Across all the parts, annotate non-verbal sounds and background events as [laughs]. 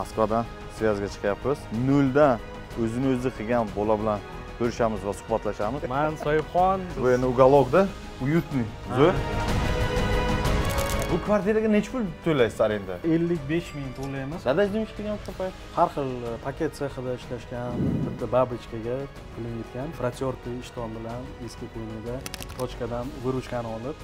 moskvadan связьga chiqyapmiz. Noldan o'zini o'zi qilgan bola bilan ko'rishamiz va suhbatlashamiz. Man soyibxon bu endi уголокda уютный zo'r. Bu kvartiraga necha pul to'laysiz arenda ellik besh ming to'laymiz. Ish qilgan payt har xil e, paket sexida ishlashgan bitta babichkaga pulim yetgan. Proтерtый ishton bilan eski kuyinida tochkadan выручкani olib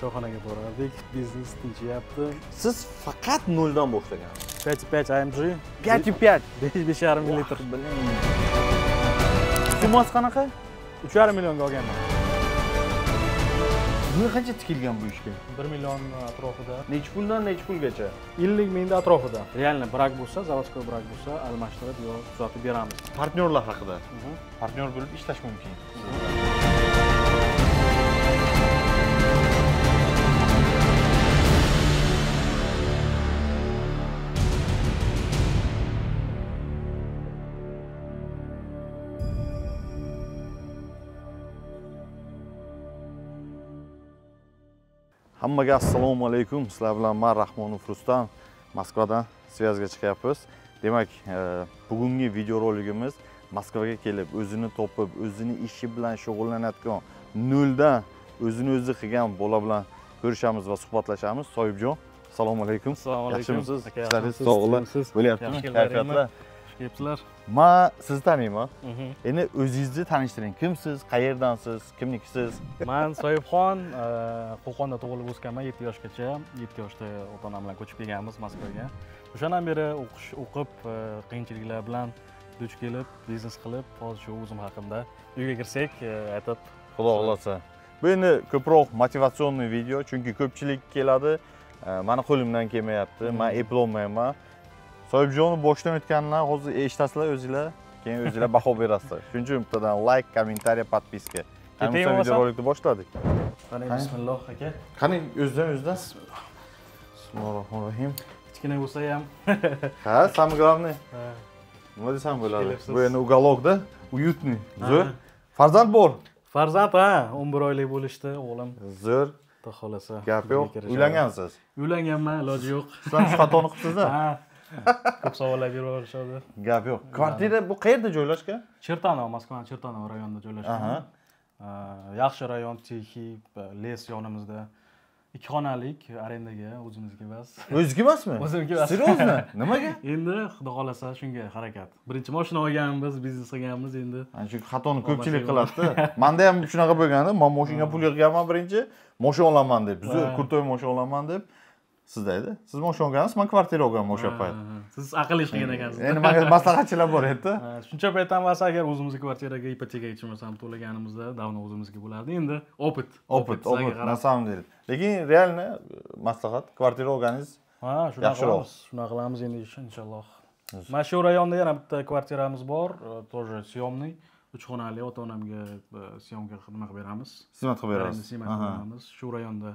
choyxonaga borardik biznes tinchyapti. Siz faqat noldan boshlagan. Пять пять amg пять и пять besh besh yarim litr. summasi qanaqa? Uch yarim millionga olganman. Bu qancha tikilgan bu ishga? Bir million atrofida. Necha puldan necha pulgacha? Ellik mingni atrofida. Реально brak bo'lsa заводской brak bo'lsa almashtirib yo tuzatib beramiz. Partnyorlar haqida. Partnyor bo'lib ishlash mumkin hammaga assalomu alaykum. Sizlar bilan man rahmonov rustam moskvadan связьga chiqyapmiz. Demak e, bugungi videorolikimiz moskvaga kelib o'zini topib o'zini ishi bilan shug'ullanayotgan noldan o'zini o'zi qilgan bola bilan ko'rishamiz va suhbatlashamiz. Soyibjon assalomu alaykum. Assalomu alaykum. Yaxshimisiz? Ishlaringiz yaxshimisiz? bo'lyaptimi? Kayfiyatlar kelyapsizlar man sizni taniyman. Endi o'zingizni tanishtiring. Kimsiz? Qayerdansiz? Kimnikisiz [laughs] man soyibxon e, qo'qonda tug'ilib o'sganman yetti yoshgacha. Yetti yoshda ota onam bilan ko'chib kelganmiz moskvaga. O'shandan beri o'qish o'qib e, qiyinchiliklar bilan duch kelib biznes qilib hozir shu o'zim haqimda. Uyga kirsak e, aytib xudo xohlasa. Bu endi ko'proq motivatsionniy video chunki ko'pchilik keladi mani qo'limdan kelmayapti. Man eplolmayman soyibjonni boshdan o'tganini hozir eshitasizlar o'zinglar. Keyin o'zinglar baho berasizlar. Shuning uchun bittadan layk kommentariy подписка. Ketaymi bo'lmasa? videorolikni boshladik. Qani bismilloh aka. Qani o'zidan o'zidan bismillahi rohmanir rohim kichkina bo'lsa ham. [laughs] Ha самое главное ha, nima desam bo'ladi? Bu endi уголокda уютный zo'r farzand bor. Farzand ha o'n bir oylik bo'lishdi o'g'lim. Zo'r xudo xohlasa gap yo'q. uylangansiz? Uylanganman iloji yo'q. Sizlar shu xatoni qilibsiz ha ko'p savollar beraverishadi gap yo'q. Kvartira bu qayerda joylashgan? Chertanov moskvani chertanov rayonida joylashgan. Yaxshi rayon tixiy les yonimizda. Ikki xonalik arendaga o'zimizga emas [laughs] o'ziga emasmi? O'zimga emas. серьезно [laughs] nimaga? Endi xudo xohlasa shunga harakat. Birinchi moshina olganmiz biznes qilganmiz endi. Shu xatoni ko'pchilik qiladida. Manda ham shunaqa bo'lganda man moshinaga [laughs] pul yig'ganman birinchi moshina olaman deb. Zo'r kruтой moshina olaman deb sizda edi? Siz moshina olgansiz man kvartira olganman o'sha payt. siz aqlli ishlagan ekansiz endi manga [laughs] maslahatchilar bor edida Ha, shuncha paytdan emas agar o'zimizni kvartiraga ipotekaga chiqmasam to'laganimizda давно o'zimizga bo'lardi. Endi opit opit qarab. на самом деле lekin реально maslahat kvartira olganingiz ha shunaqa Yaxshiroq. qilamiz shunaqa qilamiz endi inshaalloh. Mana shu rayonda yana bitta kvartiramiz bor e, тоже съемный uch xonali ota onamga e, syomka nima qilib beramiz. Xizmat qilib siymat Aha. qilib beramiz. Shu rayonda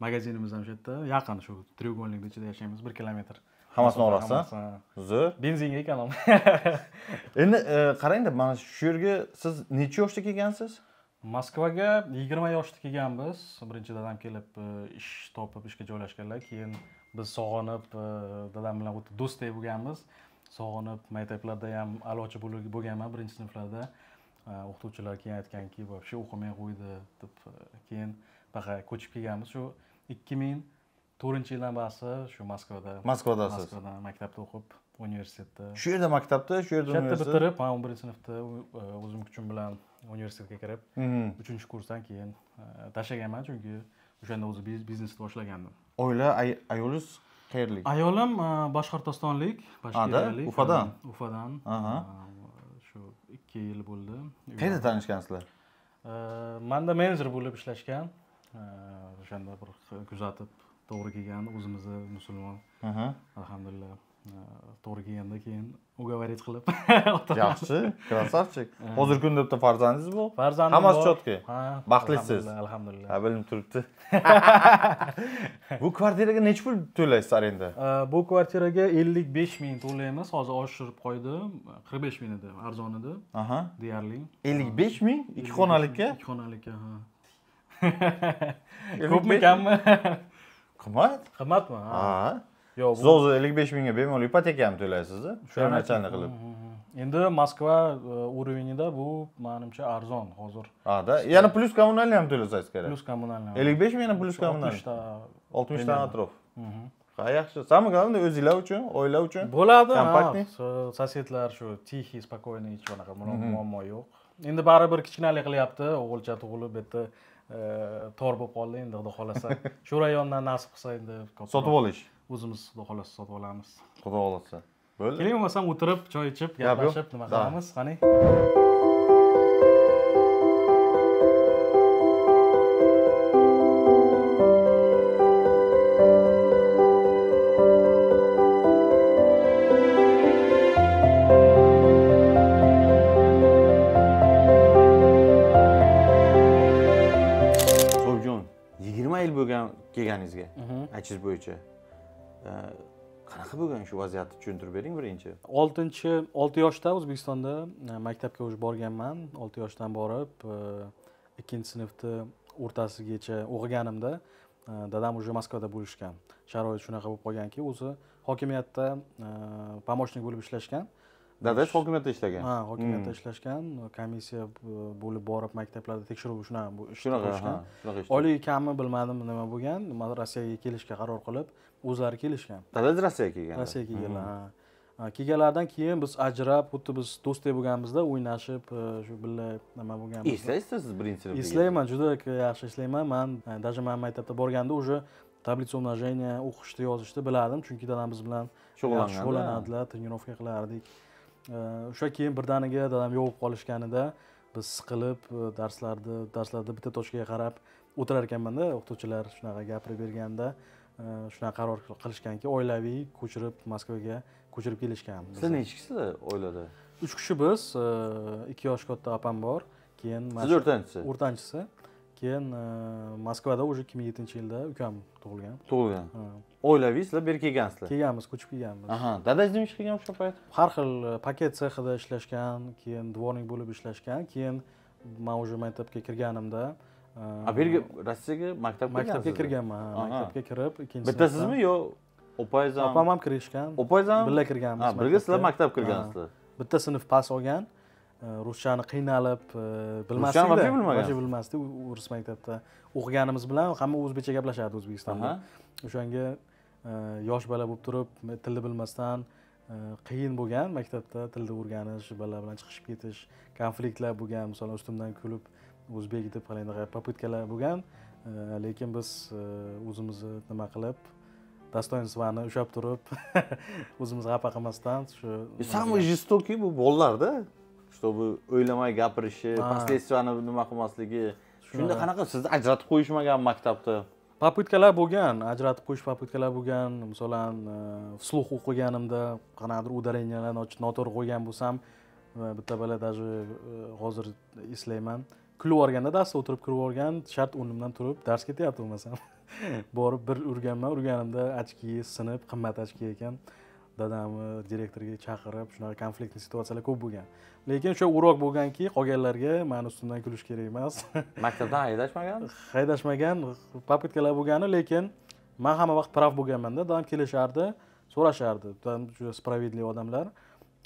magazinimiz ham shu yerda. Yaqin shu треугольникni ichida yashaymiz. Bir kilometr. Hammasini olasiz zo'r. Benzinga ekonom [laughs] endi e, qarangda mana shu yerga siz necha yoshda kelgansiz? Moskvaga yigirma yoshda kelganmiz. Birinchi dadam kelib e, ish topib ishga joylashganlar keyin biz sog'inib e, dadam bilan o'ta do'stdek bo'lganmiz. Sog'inib maktablarda ham a'lochi bo'l- bo'lganman birinchi sinflarda. O'qituvchilar keyin aytganki вообще o'qimay qo'ydi deb keyin buyoqqa ko'chib kelganmiz. Shu ikki ming to'rtinchi yildan boshlab shu moskvada moskvadasiz moskvada maktabda o'qib universitetda shu yerda maktabda shu yerda universitet bitirib man o'n birinchi sinfda e, o'zim kuchim bilan universitetga kirib Mhm. uchinchi kursdan keyin e, tashlaganman chunki o'shanda o'zi biz- biznesni boshlagandim. Oila ay- ayolingiz qayerlik? Ayolim e, boshqirdistonlik bashkiriyalik Ufadan? ufadan. Shu ikki yil bo'ldi. Qayerda tanishgansizlar? Manda menejer bo'lib ishlashgan o'shanda bir kuzatib to'g'ri kelgan o'zimizni musulmon alhamdulillah to'g'ri kelganda keyin уговорить qilib yaxshi krasavchik hozirgi kunda bitta farzandingiz bor farzandim hammasi Ha, Baxtlisiz. alhamdulillah, ha bilinib turibdi bu kvartiraga necha pul to'laysiz arenda bu kvartiraga ellik besh ming to'laymiz hozir oshirib qo'ydi qirq besh ming edi arzon edi deyarli ellik besh ming ikki xonalikka ikki xonalikka ha [laughs] Ellik ko'pmi besh- [laughs] kammi qimmat qimmatmi ha. Yo'q siz hozir ellik besh mingga bemalol ipoteka ham to'laysiz shu начальный qilib endi moskva e, уровенida bu manimcha arzon hozir ada yana plyus kommunalniy ham to'lasangiz kerak plyus kommunalniy ellik besh ming yana plyus kommunalniy oltmishta oltmishdan atrof. Ha yaxshi самое главное o'zinglar uchun oila uchun bo'ladi Kompaktniy? ha. sosedlar shu тихий спокойный hech qanaqa muammo yo'q endi baribir kichkinalik qilyapti o'g'ilcha tug'ilib bu yerda tor bo'lib qoldi endi xudo xohlasa. [laughs] Shu rayondan nasib qilsa endi sotib olish. O'zimiz xudo xohlasa sotib olamiz. Xudo xohlasa. Bo'ldi. Keling bo'lmasam o'tirib choy ichib gaplashib nima qilamiz? Qani kelganingizga Mhm. aytishingiz bo'yicha. Qanaqa bo'lgan shu vaziyatni tushuntirib bering birinchi. Oltinchi olti yoshda o'zbekistonda e, maktabga уже borganman. Olti yoshdan borib e, ikkinchi sinfni o'rtasigacha o'qiganimda e, dadam уже moskvada bo'lishgan. Sharoit shunaqa bo'lib qolganki o'zi hokimiyatda помощник bo'lib ishlashgan dadangiz hokimiyatda ishlagan. Ha hokimiyatda Hmm. ishlashgan komissiya bo'lib borib maktablarda tekshiruv shunaqa shunaqa shunaqa oylik kami bilmadim nima bo'lgan rossiyaga kelishga qaror qilib o'zlari kelishgan. Dadangiz rossiyaga kelgan. Rossiyaga kelganlar Mhm. ha. kelganlaridan keyin biz ajrab xuddi biz do'stdek bo'lganmizda o'ynashib e, shu birga nima bo'lganmiz. Eslaysizda siz birinchi sinfda eslayman juda yaxshi eslayman. Man e, даже man maktabda borganda уже tablitsa умножения o'qishni yozishni bilardim chunki dadamiz bilan yaxshi shug'ullangan shug'ullanardilar trenirovka qilardik o'sha keyin birdaniga dadam yovib qolishganida biz siqilib e, darslarni darslarda bitta tochkaga qarab o'tirar ekanmanda o'qituvchilar shunaqa gapirib berganda e, shunaqa qaror qilishganki oilaviy ko'chirib moskvaga ko'chirib kelishgan sizlar nechi kishilar oilada? Uch kishi biz e, ikki yosh katta opam bor keyin siz o'rtanchisi? o'rtanchisi keyin e, moskvada уже ikki ming yettinchi yilda ukam tug'ilgan. Tug'ilgan. Ha. oilaviy sizlar bu yerga kelgansizlar. Kelganmiz ko'chib kelganmiz. Aha dadangiz nima ish qilgan o'sha payt? Har xil e, paket sexida ishlashgan keyin dvornik bo'lib ishlashgan keyin man уже maktabga kirganimda e, a bu yerga rossiyaga maktabga maktabga kirganman maktabga kirib ikkinchi bittasizmi yo opanggiz ham opam ham kirishgan. Opanggiz ham birga kirganmiz birga sizlar maktabga. maktab kirgansizlar. Bitta sinf pas olgan ruschani qiynalib e, Ruschani bilmasdikda вообще bilmagan? bilmasdik rus maktabda o'qiganimiz bilan hamma o'zbekcha gaplashardi o'zbekistonda. O'shanga e, yosh bola bo'lib turib tilni bilmasdan qiyin bo'lgan maktabda tilni o'rganish bolalar bilan chiqishib ketish konfliktlar bo'lgan misol ustimdan kulib o'zbek deb qanaqa попыткаlar bo'lgan. Lekin biz o'zimizni nima qilib dostoinstvoni ushlab turib [laughs] o'zimizni xafa qilmasdan shu самый жестокий bu bolalarda чтобы o'ylamay gapirishi последствияni nima qilmasligi shunda qanaqa sizni ajratib qo'yishmagan maktabda? Попыткаlar bo'lgan ajratib qo'yish попыткаlar bo'lgan masalan e, вслух o'qiganimda qanaqadir ударениyalarni noto'g'ri qo'ygan bo'lsam e, bitta bola даже e, hozir eslayman. Kulib yuborganda darsda o'tirib kulib yuborgan shart o'rnimdan turib dars ketyapti bo'lmasam. [laughs] Borib bir urganman urganimda ochki sinib qimmat ochki ekan dadamni direktorga chaqirib shunaqa konfliktli situatsiyalar ko'p bo'lgan. Lekin o'sha urok bo'lganki qolganlarga mani ustimdan kulish kerak emas. [laughs] Maktabdan haydashmagan haydashmagan попыткаlar bo'lgani lekin man hamma vaqt prav bo'lganmanda dadam kelishardi so'rashardi. Juda справедливый odamlar.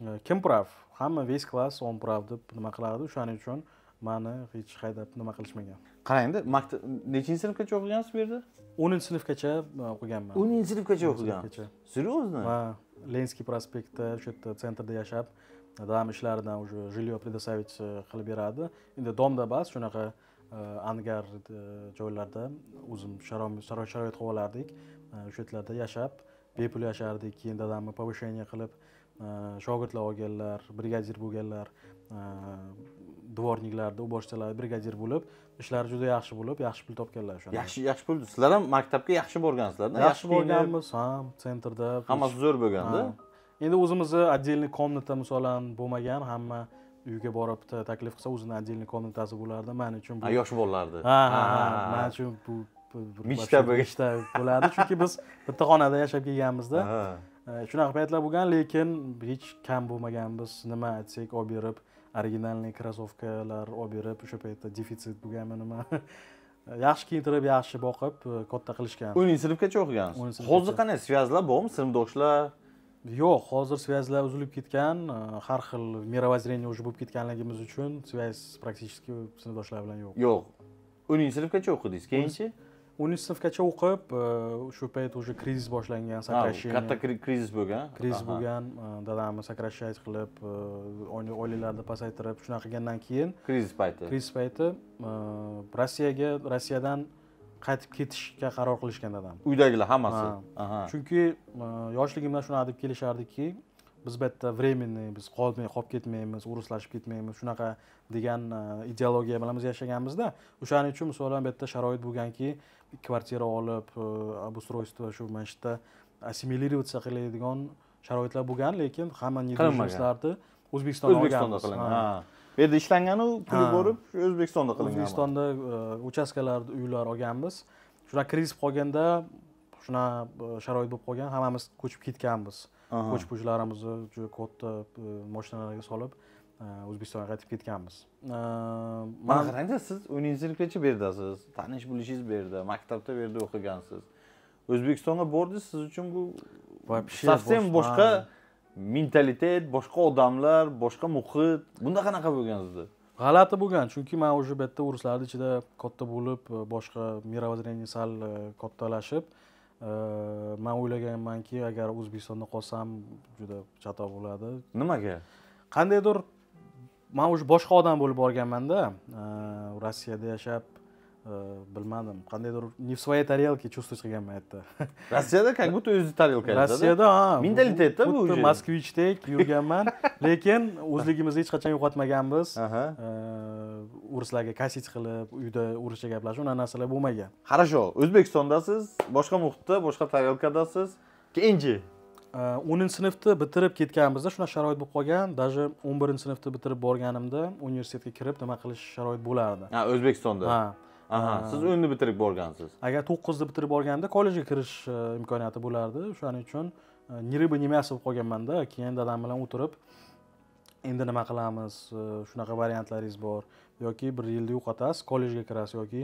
E, kim prav hamma весь klass он prav deb nima qilardi? O'shaning uchun mani hech haydab nima qilishmagan. Qarangda maktab nechinchi sinfgacha o'qigansiz bu yerda? O'ninchi sinfgacha e, o'qiganman. O'ninchi sinfgacha o'qigan. серьезно va lenskiy prospektda o'sha yerda sentrda yashab dam ishlaridan уже жилье предоставить qilib beradi endi domda emas shunaqa angar e, joylarda o'zim sharoit qilib olardik E, o'sha yerlarda yashab bepul yashardik keyin dadamni повышение qilib shogirdlar olganlar brigadir bo'lganlar dvorniklarda уборщицаlar brigadir bo'lib ishlari juda yaxshi bo'lib yaxshi pul topganlar o'shanda yaxshi yaxshi bo'ldi sizlar ham maktabga yaxshi borgansizlarda yaxshi bo'lganmiz ha sentrda hammasi zo'r bo'lganda. Endi o'zimizni отдельный комната misolan bo'lmagan hamma uyga borib ta- taklif qilsa o'zini отдельный комнатasi bo'lardi man uchun bu yosh bolalarni ha ha man uchun bu Mishta mishta bo'lardi chunki biz bitta xonada yashab kelganmizda. Shunaqa paytlar bo'lgan lekin hech kam bo'lmaganmiz nima aytsak olib berib originalniy krossovkalar olib berib o'sha paytda defitsit bo'lganmi nima yaxshi kiyintirib yaxshi boqib katta qilishgan o'ninchi sinfgacha o'qigansiz hozir qanday связьlar bormi sinfdoshlar yo'q hozir связьlar uzilib ketgan har xil мировоззрение уже bo'lib ketganligimiz uchun связь практически sinfdoshlar bilan yo'q yo'q o'ninchi sinfgacha o'qidingiz keyinchi o'ninchi sinfgacha o'qib e, shu payt уже krizis boshlangan сокращение katta kri- krizis bo'lgan. Krizis bo'lgan e, dadamni сокращать qilib e, oy- oyliklarni pasaytirib shunaqa qilgandan keyin krizis payti. Krizis payti rossiyaga rossiyadan qaytib ketishga qaror qilishgan dadam. Uydagilar hammasi. Chunki yoshligimdan shunaqa deb kelishardiki biz bu yerda временный biz qolmay qolib ketmaymiz uruslashib ketmaymiz shunaqa degan ideologiya bilan biz yashaganmizda. O'shaning uchun misolan bu yerda sharoit bo'lganki kvartira olib e, обустройство shu mana shu yerda assimilироваться qiladigan sharoitlar bo'lgan lekin hamma недвижимостьlarni o'zbekistonda o'zbekistonda qilingan. Bu yerda ishlanganu puli borib o'zbekistonda qilingan o'zbekistonda uchastkalarda uylar olganmiz. Shunaqa krizis bo'lganda shunaqa e, sharoit bo'lib qolgan hammamiz ko'chib ketganmiz. Aha. ko'ch pujlarimizni juda katta e, mashinalarga solib o'zbekistonga qaytib ketganmiz. Mana man qarangda siz o'ninchi sinfgacha bu yerdasiz tanish bilishingiz bu yerda maktabda bu yerda o'qigansiz. O'zbekistonga bordingiz siz uchun bu Вообще совсем boshqa- mentalitet boshqa odamlar boshqa muhit. Bunda qanaqa bo'lgan sizda g'alati bo'lgan chunki man уже bu yerda uruslarni ichida katta bo'lib e, boshqa мировоззрение sal e, kattalashib e, man o'ylaganmanki agar o'zbekistonda qolsam juda chatoq bo'ladi. Nimaga? Qandaydir man уже boshqa odam bo'lib borganmanda e, rossiyada yashab e, bilmadim qandaydir не в своей тарелке чувствовать qilganman yerda [laughs] rossiyada как будто o'zi tarelka rossiyada ha Mentalitetda bu xuddi moskvichdek yurganman. [laughs] Lekin o'zligimizni hech qachon yo'qotmaganmiz. Aha. E, kasit qilib uyda urushcha gaplashish unaqa narsalar bo'lmagan. Хорошо o'zbekistondasiz boshqa muhitda boshqa tarelkadasiz E, o'ninchi sinfni bitirib ketganimizda shunaqa sharoit bo'lib qolgan даже o'n birinchi sinfni bitirib borganimda universitetga kirib nima qilish sharoit bo'lardi ha o'zbekistonda ha aha Ha. siz o'nni bitirib borgansiz agar to'qqizni bitirib borganimda kollejga kirish imkoniyati bo'lardi o'shaning uchun ni рыба ни мясо bo'lib qolganmanda keyin dadam bilan o'tirib endi nima qilamiz shunaqa variantlaringiz bor yoki bir yilda yo'qotasiz kollejga kirasiz yoki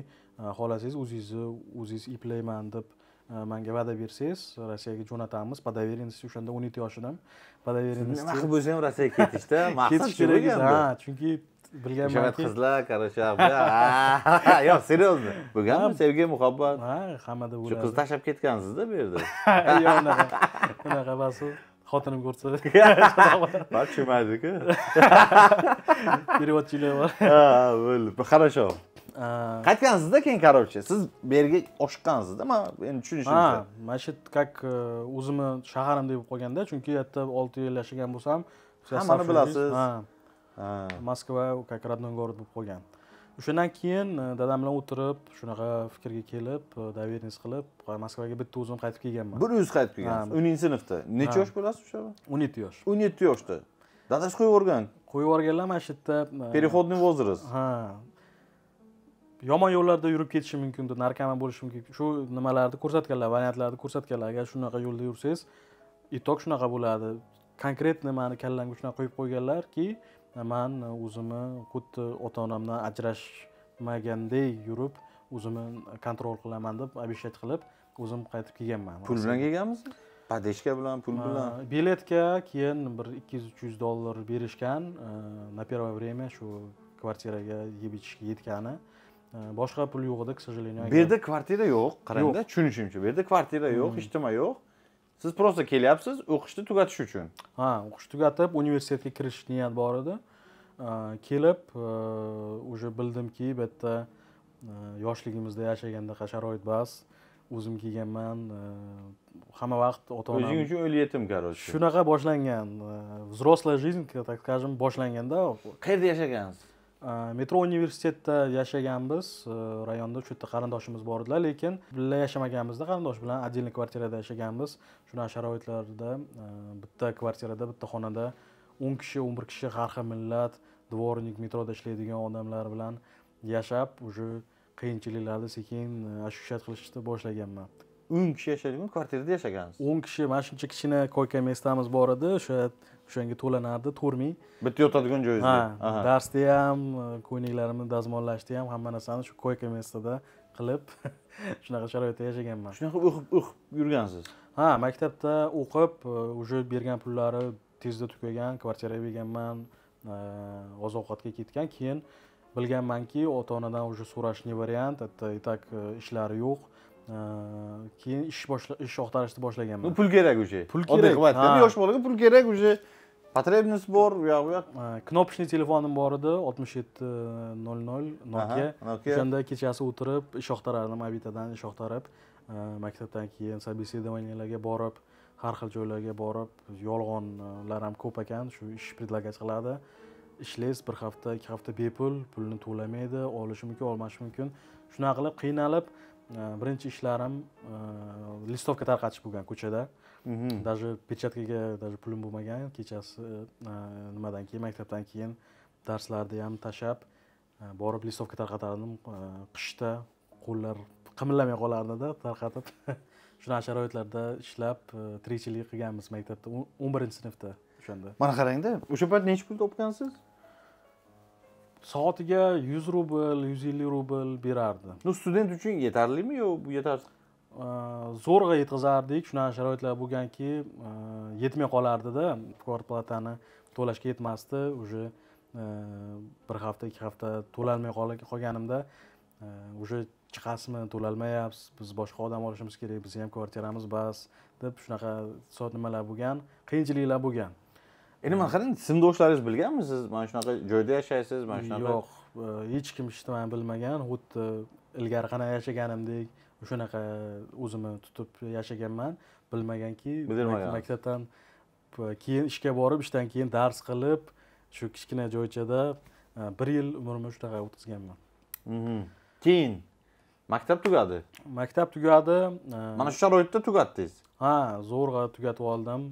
xohlasangiz o'zingizni o'zingiz eplayman deb manga va'da bersangiz rossiyaga jo'natamiz по доверенности o'shanda o'n yetti yosh edim по nima qilib bo'lsa ham rossiyaga ketishda maqsad shu kerak bo'lgan ha chunki o'sha bilganmanki qizlar короче yo'q серьезно bo'lganmi sevgi muhabbat ha hammada shu bo'ladi qizni tashlab ketgansizda bu yerda yo'q unaqa unaqa xotinim ko'rsa. Man tushunmaydiku переводчиlar bor ha bo'ldi. Хорошо qaytgansizda keyin короче siz bu yerga oshiqqansizda man endi tushunishimcha. ha mana shu как e, o'zimni shaharimdek bo'lib qolganda chunki u yerda olti yil yashagan bo'lsam Hammani bilasiz. moskva как родной город bo'lib qolgan o'shandan keyin e, dadam bilan o'tirib shunaqa fikrga kelib e, доверенность qilib moskvaga bitta o'zim qaytib kelganman. Bir o'zi qaytib kelgansiz o'ninchi sinfda. Necha Ha. yosh bo'lasiz o'sha o'n yetti yosh. O'n yetti yoshda. Dadasi qo'yib yuborgan? Qo'yib yuborganlar mana shu yerda e, переходный возраст. Ha. Yomon yo'llarda yurib ketishi mumkin narkoman bo'lishi mumkin. Shu nimalarni ko'rsatganlar variantlarni ko'rsatganlar. Agar shunaqa yo'lda yursangiz итог shunaqa bo'ladi. Konkretно mani kallamga shunaqa qo'yib qo'yganlarki man o'zimni xuddi ota onamdan ajrashmaganday yurib o'zimni kontrol qilaman deb обещать qilib o'zim qaytib kelganman. Pul bilan kelganmisiz поддержка bilan pul bilan. biletga keyin bir ikki yuz uch yuz dollar berishgan e, на первое время shu kvartiraga yeb ichishga yetgani. E, boshqa pul yo'q edi к сожалению bu yerda kvartira yo'q qarangda tushunishimcha bu yerda kvartira yo'q hech nima yo'q siz просто kelyapsiz o'qishni tugatish uchun. Ha o'qish tugatib universitetga kirish niyat bor edi. E, kelib e, уже bildimki bu yerda e, yoshligimizda yashagandaqa sharoit emas o'zim kelganman e, hamma vaqt ota onam o'zing uchun o'l yetim короче shunaqa boshlangan e, взрослая жизнь так скажем boshlanganda. Qayerda yashagansiz metro universitetda yashaganmiz. E, rayonda shu yerda qarindoshimiz bor edilar lekin birga yashamaganmizda qarindosh bilan отдельный kvartirada yashaganmiz. Shunaqa sharoitlarda e, bitta kvartirada bitta xonada o'n kishi o'n bir kishi har xil millat dvornik metroda ishlaydigan odamlar bilan yashab уже qiyinchiliklarni sekin ощущать qilishni boshlaganman. O'n kishi yashaydigan kvartirada yashagansiz? o'n kishi mana shuncha kichkina koyka местamiz bor edi. O'sha o'shanga to'lanardi to'rt ming bitta yotadigan joyingizda ha darsda ham ko'yniklarimni dazmollashda ham hamma narsani shu koyka местада qilib [laughs] shunaqa sharoitda yashaganman. Shunaqa o'qib o'qib yurgansiz? Ha maktabda o'qib уже bergan pullari tezda tugagan kvartira berganman oziq ovqatga ketgan. Keyin bilganmanki ota onadan уже so'rash не вариант это и так ishlari yo'q. Keyin ish ish axtarishni boshlaganman. Pul kerak уже pul kerak oddiy yosh bolaga pul kerak уже потребность bor u yoq bu yoq knopочный telefonim bor edi oltmish yetti nol nol nokia. O'shanda kechasi o'tirib ish ish axtarib maktabdan keyin собеседованияларga borib har xil joylarga borib yolg'onlar ham ko'p ekan shu ish предлагать qiladi ishlaysiz bir hafta ikki hafta bepul pulni to'lamaydi olishi mumkin olmashi mumkin shunaqa qilib qiynalib birinchi ishlarim listovka tarqatish bo'lgan ko'chada даже печаткаga даже pulim bo'lmagan kechasi nimadan keyin maktabdan keyin darslarni ham tashlab borib listovka tarqatardim qishda qo'llar qimirlamay qolardida tarqatib shunaqa sharoitlarda ishlab tirikchilik qilganmiz maktabda o'n birinchi sinfda o'shanda mana qarangda o'sha payt necha pul topgansiz soatiga yuz rubl yuz ellik rubl berardi ну student uchun yetarlimi yo bu yetarsiz zo'rg'a yetkazardik shunaqa sharoitlar bo'lganki yetmay qolardida kvarplatani to'lashga yetmasdi. Уже bir hafta ikki hafta to'lolmay qolganimda уже chiqasizmi to'lolmayapsiz biz boshqa odam olishimiz kerak bizni ham kvartiramiz bas deb shunaqa nimalar bo'lgan qiyinchiliklar bo'lgan. Endi mana qarang sinfdoshlaringiz bilganmi siz mana shunaqa joyda yashaysiz mana shunaqa yo'q hech kim hech nimani bilmagan xuddi ilgari qanaqa yashaganimdek o'shanaqa o'zimni tutib yashaganman bilmaganki maktabdan keyin ishga borib ishdan keyin dars qilib shu kichkina joychada bir yil umrimni shunaqa o'tkazganman. Mhm. keyin maktab tugadi? Maktab tugadi mana shu sharoitda tugatdingiz? Ha zo'rg'a tugatib oldim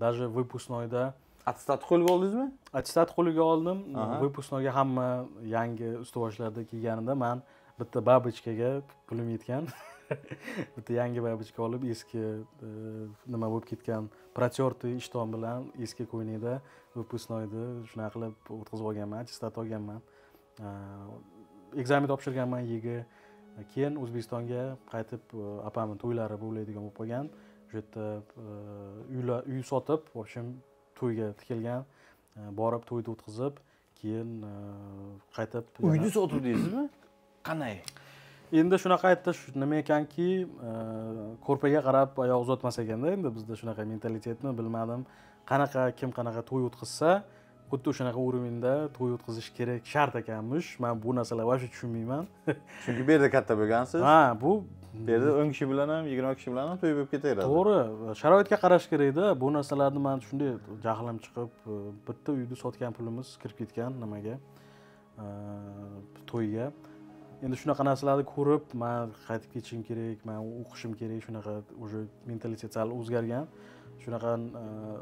даже выпускнойda attestat qo'lga oldingizmi? Attestat qo'lga oldim выпускнойga hamma yangi ustuvorchilarda kelganida man bitta babochkaga pulim yetgan. [laughs] Bitta yangi babochka olib eski e, nima bo'lib ketgan протертый ishton bilan eski ko'ynakda выпускнойni shunaqa qilib o'tkazib olganman attestat olganman. Ekzamen topshirganman yigi. Keyin o'zbekistonga qaytib e, opamni to'ylari bo'ladigan bo'lib qolgan. O'sha yerda e, uy sotib в общем to'yga tikilgan. Borib to'yni o'tkazib keyin qaytib uyni sotib deysizmi qanday? Endi shunaqa aytdi nima ekanki ko'rpaga qarab oyoq uzatmas ekanda endi bizda shunaqa mentalitetmi bilmadim. Qanaqa kim qanaqa to'y o'tkazsa xuddi o'shanaqa уровеньda to'y o'tkazish kerak shart ekanmish. Man bu narsalarni вообще tushunmayman. [laughs] Chunki bu yerda katta bo'lgansiz. Ha bu bu yerda o'n kishi bilan ham yigirma kishi bilan ham to'y bo'lib ketaveradi. To'g'ri sharoitga qarash kerakda bu narsalarni man shunday jahlim chiqib e, bitta uyni sotgan pulimiz kirib ketgan nimaga? E, to'yga endi shunaqa narsalarni ko'rib man qaytib ketishim kerak man o'qishim kerak shunaqa уже mentalitet sal o'zgargan. Shunaqa э,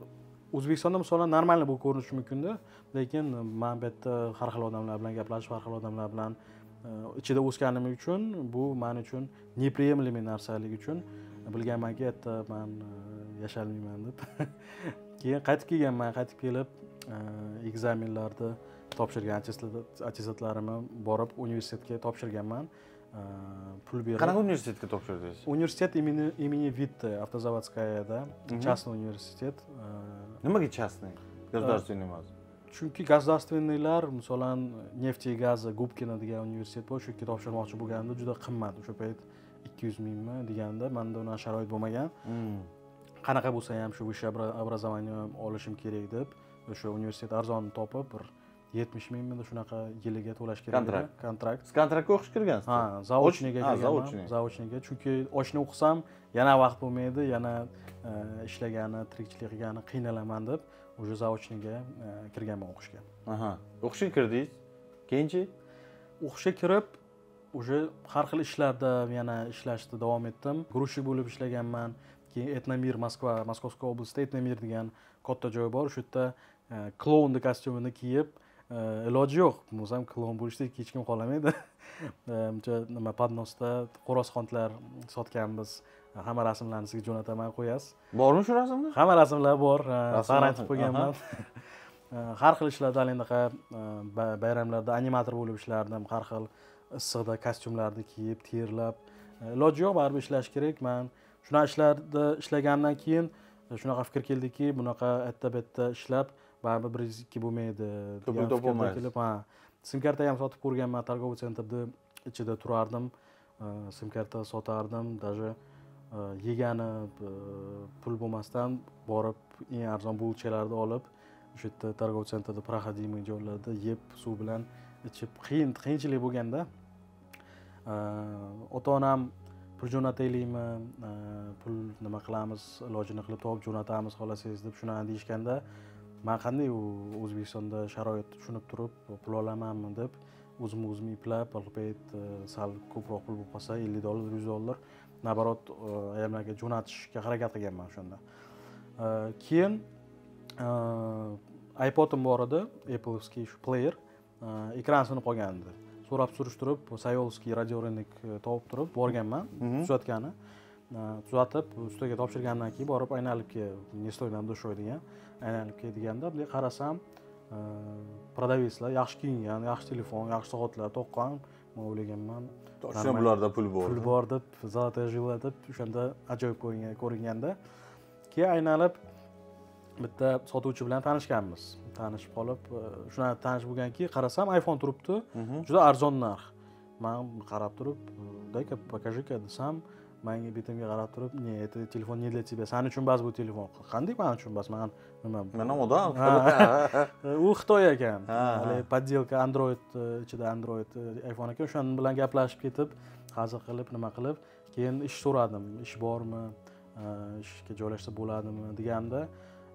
o'zbekistonda misolan нормально bo'lib ko'rinishi mumkinda lekin man bu yerda har xil odamlar bilan gaplashib har xil odamlar bilan э, ichida o'sganim uchun bu man uchun неприемлемый narsalik uchun. Bilganmanki yerda man э, yasholmayman deb. [laughs] Keyin qaytib kelganman qaytib kelib ekzamenlarni topshirgan attestatlarimni borib universitetga topshirganman. Pul berib qanaqa universitetga topshirdingiz universitet имени имени витте автозаводскаяda частный universitet nimaga частный государственный emas chunki государственныйlar misolan neft и gazi gubkina degan universitet bor shu yerga topshirmoqchi bo'lganimda juda qimmat. O'sha payt ikki yuz mingmi deganda manda unaqa sharoit bo'lmagan. Hmm. qanaqa bo'lsa ham shu высшее образование olishim kerak deb o'sha universitet arzon topib bir yetmish mingmi shunaqa yiliga to'lash kerak kontrakt. kontrakt. Siz kontraktga o'qishga kirgansiz ha zaочныйga kirganman zaочныйga chunki ochniy o'qisam yana vaqt bo'lmaydi yana e, ishlagani tirikchilik qilgani qiynalaman deb уже zaочныйga e, kirganman o'qishga. Aha. O'qishga kirdingiz? Keyinchi? O'qishga kirib уже har xil ishlarda yana ishlashda davom etdim. Грузчик bo'lib ishlaganman keyin etnomir moskva moskovskiy oblastda etnomir degan katta joy bor. O'sha yerda e, klounni kostyumini kiyib iloji yo'q. O'zim klon bo'lishni hech kim xohlamaydi [laughs] uncha nima podnosda xo'roz qontlar sotganmiz. Hamma rasmlarni sizga jo'nataman qo'yasiz. Bormi shu rasmlar? Hamma rasmlar bor. Aytib qo'yganman. [laughs] Har xil ishlarda anaqa bayramlarda animator bo'lib ishlardim har xil issiqda kostyumlarni kiyib terlab. Iloji yo'q baribir ishlash kerak. Man shunaqa ishlarda ishlagandan keyin shunaqa fikr keldiki bunaqa erta bu yerda ishlab baribir bir yuz ikki bo'lmaydi topolmaysiz. kelib ha sim karta ham sotib ko'rganman торговый sentrni ichida turardim e, sim karta sotardim даже yegani pul bo'lmasdan borib eng arzon булочкаларni olib o'sha yerda торговый sentrda проходимый joylarda yeb suv bilan ichib qiyin qiyinchilik bo'lganda ota onam pul jo'nataylikmi pul nima qilamiz ilojini qilib topib jo'natamiz xolasangiz deb shunaqa deyishganda man qanday u o'zbekistonda sharoitni tushunib turib pul olamanmi? deb o'zimni o'zim eplab payt e, sal ko'proq pul bo'lib qolsa ellik dollar yuz dollar наоборот ayamlarga jo'natishga harakat qilganman o'shanda. E, keyin e, ipodim bor edi apple'skiy shu player e, ekran sinib qolgan edi. So'rab surishtirib sayolskiy radiorынок topib turib borganman Mhm. tuzatgani. E, tuzatib ustiga topshirgandan keyin borib aynalib kel не стоит нам душой degan aynalib kel deganda bunday qarasam e, продавецlar yaxshi kiyingan yaxshi telefon yaxshi soatlar taqqan man o'ylaganman. Toshkent bularda pul bor pul bor deb золотая жила deb o'shanda ajoyib ko'ringan- ko'ringanda. Keyin aynalib bitta sotuvchi bilan tanishganmiz. Tanishib qolib e, shunaqa tanish bo'lganki qarasam iphone turibdi. Mhm. juda arzon narx. Man qarab turib дай ка покажи ка desam manga betimga qarab turib не это телефон не для тебя san uchun emas bu telefon. Qanday man uchun emas man nima man odam [laughs] u xitoy ekan. Подделка android e, ichida android e, iphone ekan. O'shaning bilan gaplashib ketib hazil qilib nima qilib keyin ish so'radim. Ish bormi? E, ishga joylashsa bo'ladimi? deganda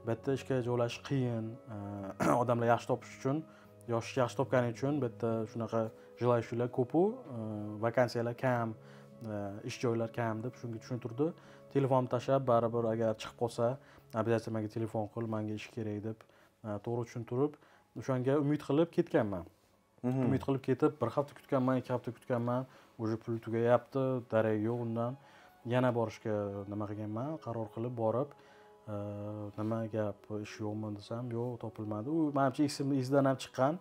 bu yerda ishga joylashish qiyin. [clears throat] Odamlar yaxshi topish uchun yosh yaxshi topganing uchun bu yerda shunaqa желающийlar ko'pu. Vakansiyalar kam ish joylar kam deb shunga tushuntirdi. Telefonni tashlab baribir agar chiqib qolsa обязательно manga telefon qil manga ish kerak deb e, to'g'ri tushuntirib o'shanga umid qilib ketganman. Mhm. umid qilib ketib bir hafta kutganman ikki hafta kutganman уже pul tugayapti darak yo'q undan. Yana borishga nima qilganman? Qaror qilib borib e, nima gap ish yo'qmi? desam yo'q topilmadi. U manimcha esimni izdan ham chiqqan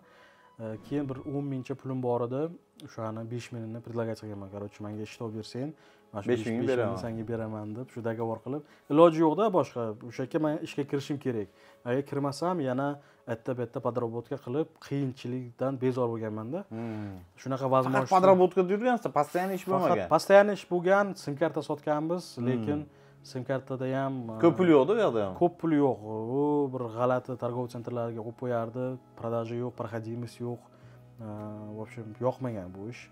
keyin bir o'n mingcha pulim bor edi. O'shani besh mingini предлагать qilganman. Короче manga ish topib bersang mana shu Besh mingni beraman. sanga beraman deb shu договор qilib. Iloji yo'qda boshqa. O'sha yerga man ishga kirishim kerak. Agar kirmasam yana erta bu yerda подработка qilib qiyinchilikdan bezor bo'lganmanda Mhm. shunaqa возможность подработкада yurgansiz постоянно ish bo'lmagan. Постоянно ish bo'lgan sim karta sotganmiz lekin sim kartada ham Hmm. ko'p pul yo'qda u yoqda ham? Ko'p pul yo'q u bir g'alati торговый sentrlarga qo'yib qo'yardi. Продажа yo'q проходимость yo'q. В общем yoqmagan bu ish.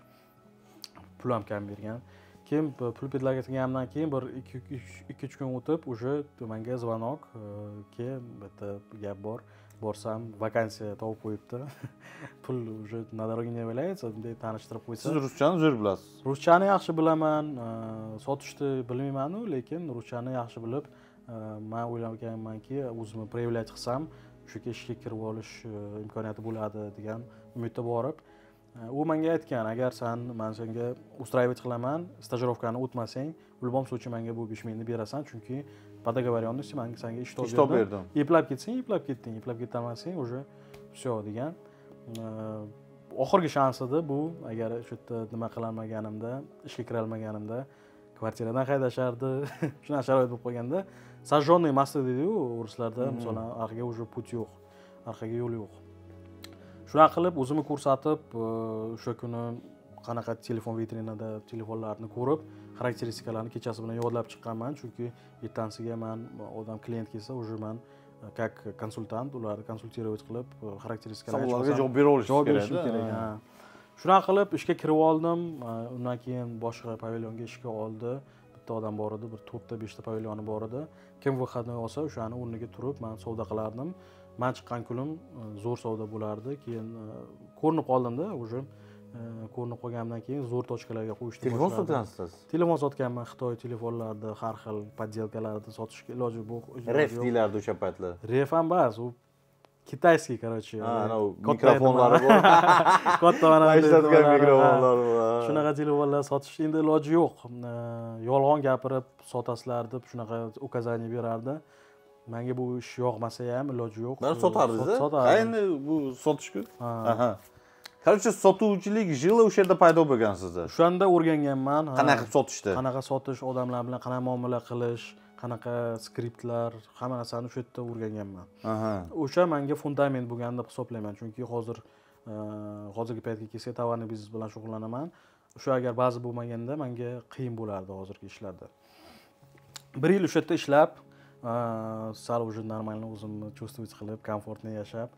Pul ham kam bergan. Keyin pul qilganimdan keyin bir ikki uch- ikki uch kun o'tib уже manga звонок keyin bitta gap bor borsam vakansiya topib qo'yibdi. [laughs] Pul уже на дороге не валяется bunday tanishtirib qo'ysa. Siz ruschani zo'r bilasiz. Ruschani yaxshi bilaman e, sotishni bilmaymanu lekin ruschani yaxshi bilib e, man o'ylaganmanki o'zimni проявлять qilsam shu yerga ishga kirib olish e, imkoniyati bo'ladi degan umidda borib. U menga aytgan agar san man senga устраивать qilaman stajirovkani o'tmasang в любом случае menga bu besh mingni berasan chunki по договоренности man senga ish topib berdim eplab ketsang eplab ketding eplab ketolmasang уже все degan oxirgi shans edi bu agar shu yerda nima qilolmaganimda ishga kirolmaganimda kvartiradan haydashardi shunaqa sharoit bo'lib qolganda сожженный deydiyu ruslarda Mhm. masalan orqaga уже pуть yo'q orqaga yo'l yo'q shunaqa qilib o'zimni ko'rsatib o'sha kuni qanaqa telefon vitrinada telefonlarni ko'rib xarakteristikalarni kechasi bilan yodlab chiqqanman. Chunki ertasiga man odam klient kelsa уже man e, как konsultant ularni konsultировать qilib e, xarakteristikalarni savollarga javob bera olish javob berishim kerak ha. shunaqa qilib ishga kirib oldim. E, undan keyin boshqa pavilyonga ishga oldi. Bitta odam bor edi bir to'rtta beshta pavilyoni bor edi. Kim выходной olsa o'shani o'rniga turib man savdo qilardim. Man chiqqan kunim zo'r savdo bo'lardi. Keyin ko'rinib qoldimda уже ko'rinib qolganimdan keyin zo'r tochkalarga qo'yishni telefon sotgansiz? Telefon sotganman xitoy telefonlarni har xil подделкаларni sotishga iloji yo'q ref yo'q. deyilardi o'sha paytlar. Ref ham emas u kitayskiy короче. Anavi mikrofonlari bor. [laughs] katta mana [laughs] ishlatgan telefonlar, ha. mikrofonlar bor. shunaqa telefonlar sotish endi iloji yo'q. Yolg'on gapirib sotasizlar deb shunaqa указание berardi. Manga bu ish yoqmasa ham iloji yo'q. Sotardingiz sot- ha sotardim endi bu sotish-ku короче sotuvchilik jili o'sha yerda paydo bo'lgan sizda. O'shanda o'rganganman. Qanaqa qilib sotishni qanaqa sotish odamlar bilan qanaqa muomala qilish qanaqa skriptlar hamma narsani o'sha yerda o'rganganman. O'sha manga fundament bo'lgan deb hisoblayman. Chunki hozir e, hozirgi paytga kelsak tovarniy biznes bilan shug'ullanaman. O'sha agar baza bo'lmaganda manga qiyin bo'lardi hozirgi ishlarda. Bir yil o'sha yerda ishlab e, sal уже нормально o'zimni чувствовать qilib komfortniy yashab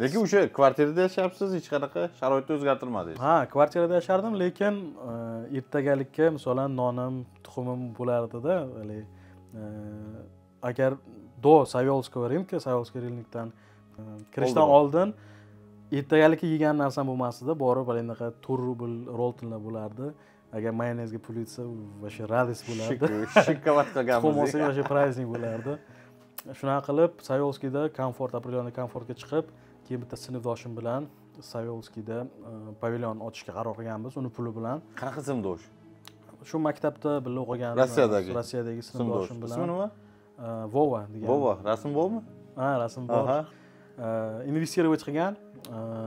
lekin o'sha kvartirada yashayapsiz hech qanaqa sharoitni o'zgartirmadingiz ha kvartirada yashardim lekin e, ertagalikka masalan nonim tuxumim bo'lardida haligi, e, agar до sayolskого рынка sayolskiy rынокdan e, kirishdan oldin ertagalikka yegan narsam bo'lmasdida borib haligi anaqa to'rt rubl roltonlar bo'lardi. Agar mayonezga pul yetsa вообще радость bo'lardi. [laughs] Tuxum qilganmiz. Olsak вообще праздник bo'lardi shunaqa qilib sayolskiyda komfort определенный komfortga chiqib keyin bitta sinfdoshim bilan sayolskiyda e, pavilyon ochishga qaror qilganmiz uni puli bilan. Qanaqa sinfdosh? Shu maktabda birga o'qiganmiz. Rossiyadagi? rossiyadagi sinfdosh. sinfdoshim ismi bilan nima? E, vova degan. Vova. Rasm bormi ha rasm bor investirovать qilgan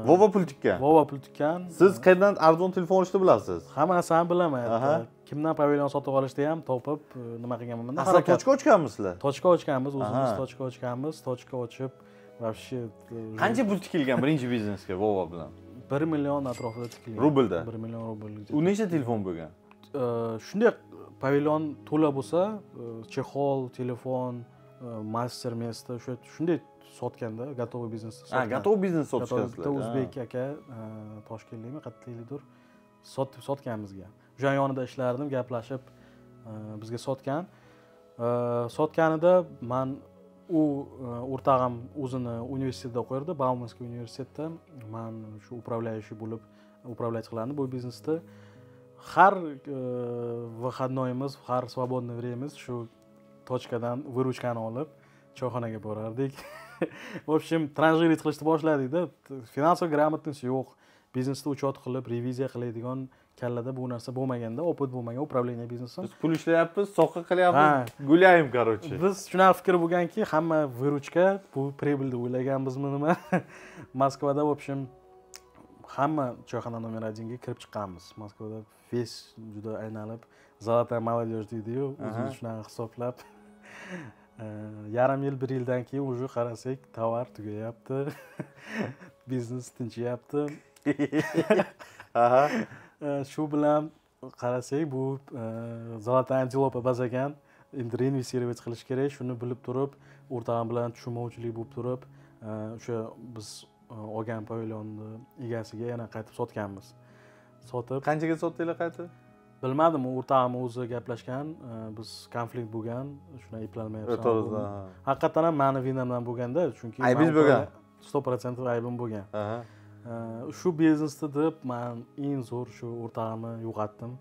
vova pul tikkan. Vova pul tikkan. Siz qayerdan arzon telefon olishni bilasiz? Hamma narsani bilaman. Kimdan pavilyon sotib olishni ham topib e, nima qilganman asli tochka ochganmisizlar? Tochka ochganmiz o'zimiz tochka ochganmiz. Tochka ochib вообще e, qancha pul tikilgan birinchi biznesga vova bilan? Bir million atrofida tikilgan. Rublda? bir million rubl u nechta telefon bo'lgan? E, shunday pavilyon to'la bo'lsa chexol telefon master место o'sha shunday sotganda готовый biznesda ha biznes Готовый sotishgansizlar bitta o'zbek aka toshkentlikmi qayerlikdir sotib sotgan bizga o'sha yonida ishlardim gaplashib e, bizga sotgan. E, sotganida man u e, o'rtog'im o'zini universitetda o'qirdi baumanskiy universitetda. Man shu управляющий bo'lib управлять qilardim bu biznesni. Har e, выходноyimiz har свободный времяmiz shu tochkadan выручкani olib choyxonaga borardik. [laughs] В общем транжирить qilishni boshladikda finansoviy грамотность yo'q biznesni учет qilib reviziya qiladigan kallada bu narsa bo'lmaganda opыт bo'lmagan управление biznesim biz pul ishlayapmiz soqqa qilyapmiz gulayim короче biz shunaqa fikr bo'lganki hamma выручка bu прибыль deb o'ylaganmizmi nima? [laughs] Moskvada в общем hamma choyxona nomer одинga kirib chiqqanmiz. Moskvada весь juda aylanib золотая молодежь deydiyu o'zimiz shunaqa hisoblab. [laughs] Yarim yil bir yildan keyin уже qarasak tovar tugayapti. [laughs] Biznes tinchyapti. Aha shu bilan qarasak bu e, антилопа bas ekan endi reinvestировать qilish kerak shuni bilib turib o'rtog'im bilan tushunmovchilik bo'lib turib e, o'sha biz e, olgan pavilyonni egasiga yana qaytib sotganmiz sotib qanchaga sotdinglar qayta bilmadim o'rtog'im o'zi gaplashgan e, biz konflikt bo'lgan shuni eplolmayapsan o'rtog'izda haqiqatdan ham mani vinamdan bo'lganda chunki Aybingiz bo'lgan? sto процентов aybim bo'lgan Э, shu biznesda deb man eng zo'r shu o'rtog'imni yo'qotdim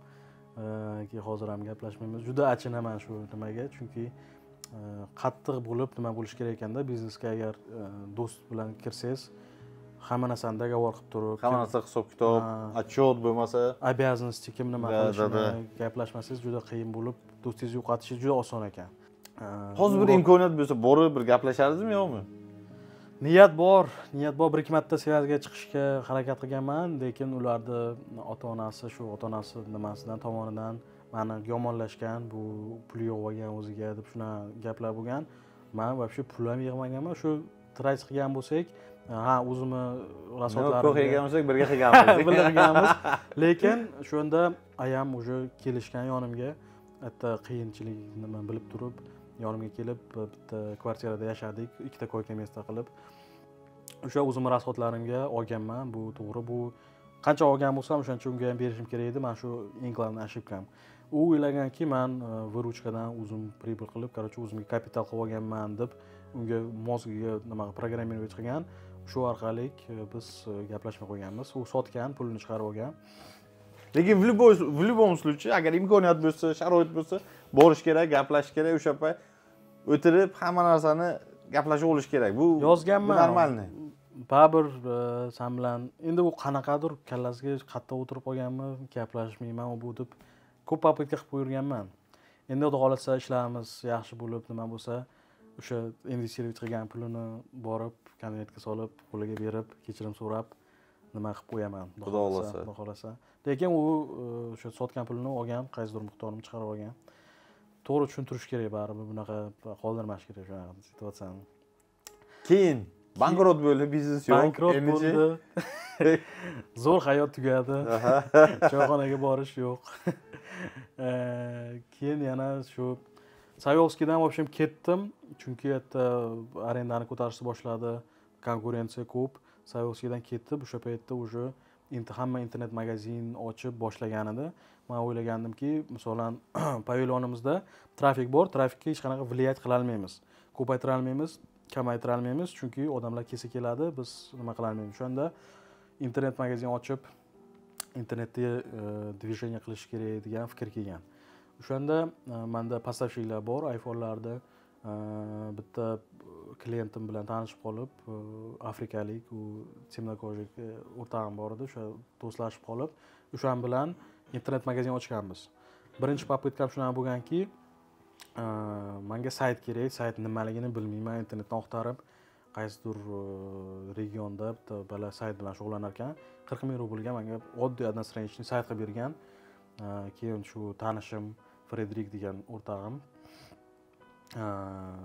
keyin hozir ham gaplashmaymiz juda achinaman shu nimaga chunki qattiq bo'lib nima bo'lishi kerak ekanda biznesga agar do'st bilan kirsangiz hamma narsani договор qilib turib hamma narsa hisob kitob отчет bo'lmasa обязанности kim nima qilishini gaplashmasangiz juda qiyin bo'lib do'stingizni yo'qotishi juda oson ekan hozir bir imkoniyat bo'lsa borib bir gaplashardingizmi yo'qmi niyat bor niyat bor. Bir ikki marta связьga chiqishga harakat qilganman lekin ularni ota onasi shu ota onasi nimasidan tomonidan mani yomonlashgan bu pul yo'q bo'lgan o'ziga deb shunaqa gaplar bo'lgan. Man вообще pul ham yig'maganman. Shu trays qilgan bo'lsak ha o'zimni ko'p rasodlarimga yegan bo'lsak birga qilganmiz [laughs] birga qilganmiz lekin o'shanda ayam уже kelishgan yonimga bitta qiyinchilik nima bilib turib yonimga kelib bitta kvartirada yashadik ikkita koyka место qilib. O'sha o'zimni расходlarimga olganman. Bu to'g'ri bu qancha olgan bo'lsam o'shancha unga ham berishim kerak edi. Mana shu eng главный ошибкам u o'ylaganki man e, выручкадан o'zim прибыль qilib короче o'zimga kapital qilib olganman deb unga mozgiga nima programmировать qilgan. Shu orqali e, biz e, gaplashmay qo'yganmiz. U sotgan pulini chiqarib olgan. Lekin в любой в любом случае agar imkoniyat bo'lsa sharoit bo'lsa borish kerak gaplash kerak o'sha payt o'tirib hamma narsani gaplashib olish kerak. Bu yozganman. нормальный baribir e, san bilan endi u qanaqadir kallasiga qattiq o'tirib qolganmi gaplashmayman u bu deb ko'p попытка qilib ko'rganman endi xudo xohlasa ishlarimiz yaxshi bo'lib nima bo'lsa o'sha investirovать qilgan pulini borib konvertga solib qo'liga berib kechirim so'rab nima qilib qo'yaman. Xudo xohlasa. xudo xohlasa. Lekin u e, o'sha sotgan pulini olgan qaysidir miqdorini chiqarib olgan to'g'ri tushuntirish kerak baribir bunaqa qoldirmash kerak shunaqa situatsiyani keyin bankrot bo'ldi biznes yo'q bankrot bo'ldi. [laughs] Zo'r hayot tugadi. [laughs] Choyxonaga borish yo'q. [laughs] Keyin yana shu sayovskiydan в общем ketdim. Chunki u yerda arendani ko'tarishni boshladi. Konkurensiya ko'p. Sayovskiydan ketib o'sha paytda уже hamma internet magazin ochib boshlagan edi man o'ylagandimki masalan [clears throat] pavilyonimizda trafik bor trafikka hech qanaqa влиять qilolmaymiz ko'paytira olmaymiz kamaytira olmaymiz chunki odamlar kelsa keladi biz nima qilolmaymiz o'shanda internet magazin ochib internetda e, движение qilish kerak degan fikr kelgan. O'shanda e, manda поставщикlar bor iphone'larni Э, bitta э, klientim bilan tanishib qolib э, afrikalik u темнокожий o'rtog'im bor edi. O'sha do'stlashib qolib o'shan bilan internet magazin ochganmiz. Birinchi попыткам shunaqa bo'lganki e, manga sayt kerak sayt nimaligini bilmayman internetdan oqtarib qaysidir e, regionda bitta bola sayt bilan shug'ullanar ekan qirq ming rublga manga oddiy одностраничный sayt qilib bergan e, keyin shu tanishim frederik degan o'rtog'im